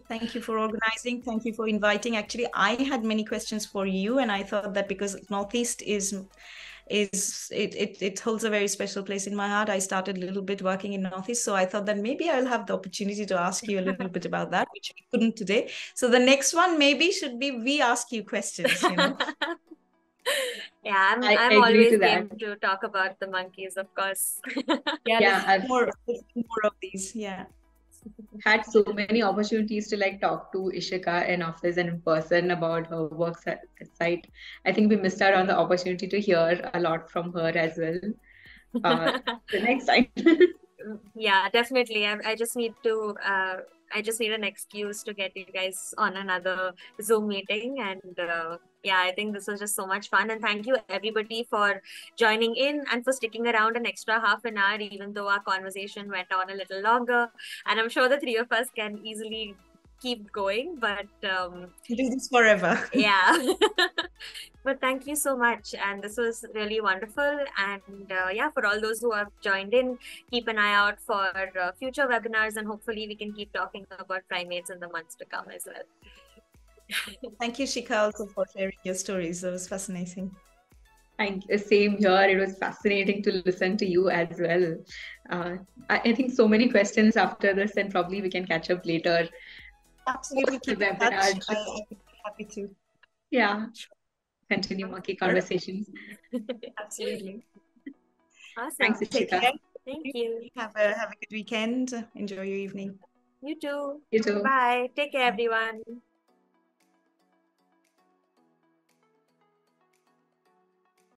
Thank you for organizing. Thank you for inviting. Actually, I had many questions for you, and I thought that because Northeast is is it, it it holds a very special place in my heart. I started a little bit working in Northeast, so I thought that maybe I'll have the opportunity to ask you a little bit about that, which we couldn't today. So the next one maybe should be we ask you questions. You know? yeah, I'm, I, am always game to talk about the monkeys, of course. yeah, yeah more more of these. Yeah. Had so many opportunities to like talk to Ishika in office and in person about her work site. I think we missed out on the opportunity to hear a lot from her as well. Uh, the next time. yeah, definitely. I, I just need to. Uh, I just need an excuse to get you guys on another Zoom meeting and. Uh, yeah, I think this was just so much fun. And thank you everybody for joining in and for sticking around an extra half an hour, even though our conversation went on a little longer. And I'm sure the three of us can easily keep going, but um, do this forever. yeah. but thank you so much. And this was really wonderful. And uh, yeah, for all those who have joined in, keep an eye out for uh, future webinars and hopefully we can keep talking about primates in the months to come as well. Thank you, Shikha also for sharing your stories. That was fascinating. Thank you. Same here. It was fascinating to listen to you as well. Uh, I, I, think so many questions after this, and probably we can catch up later. Absolutely. Keep in touch. happy to. Yeah. Continue monkey conversations. Absolutely. Awesome. Thanks, Ishika. Thank you. Have a have a good weekend. Enjoy your evening. You too. You too. Bye. Take care, everyone.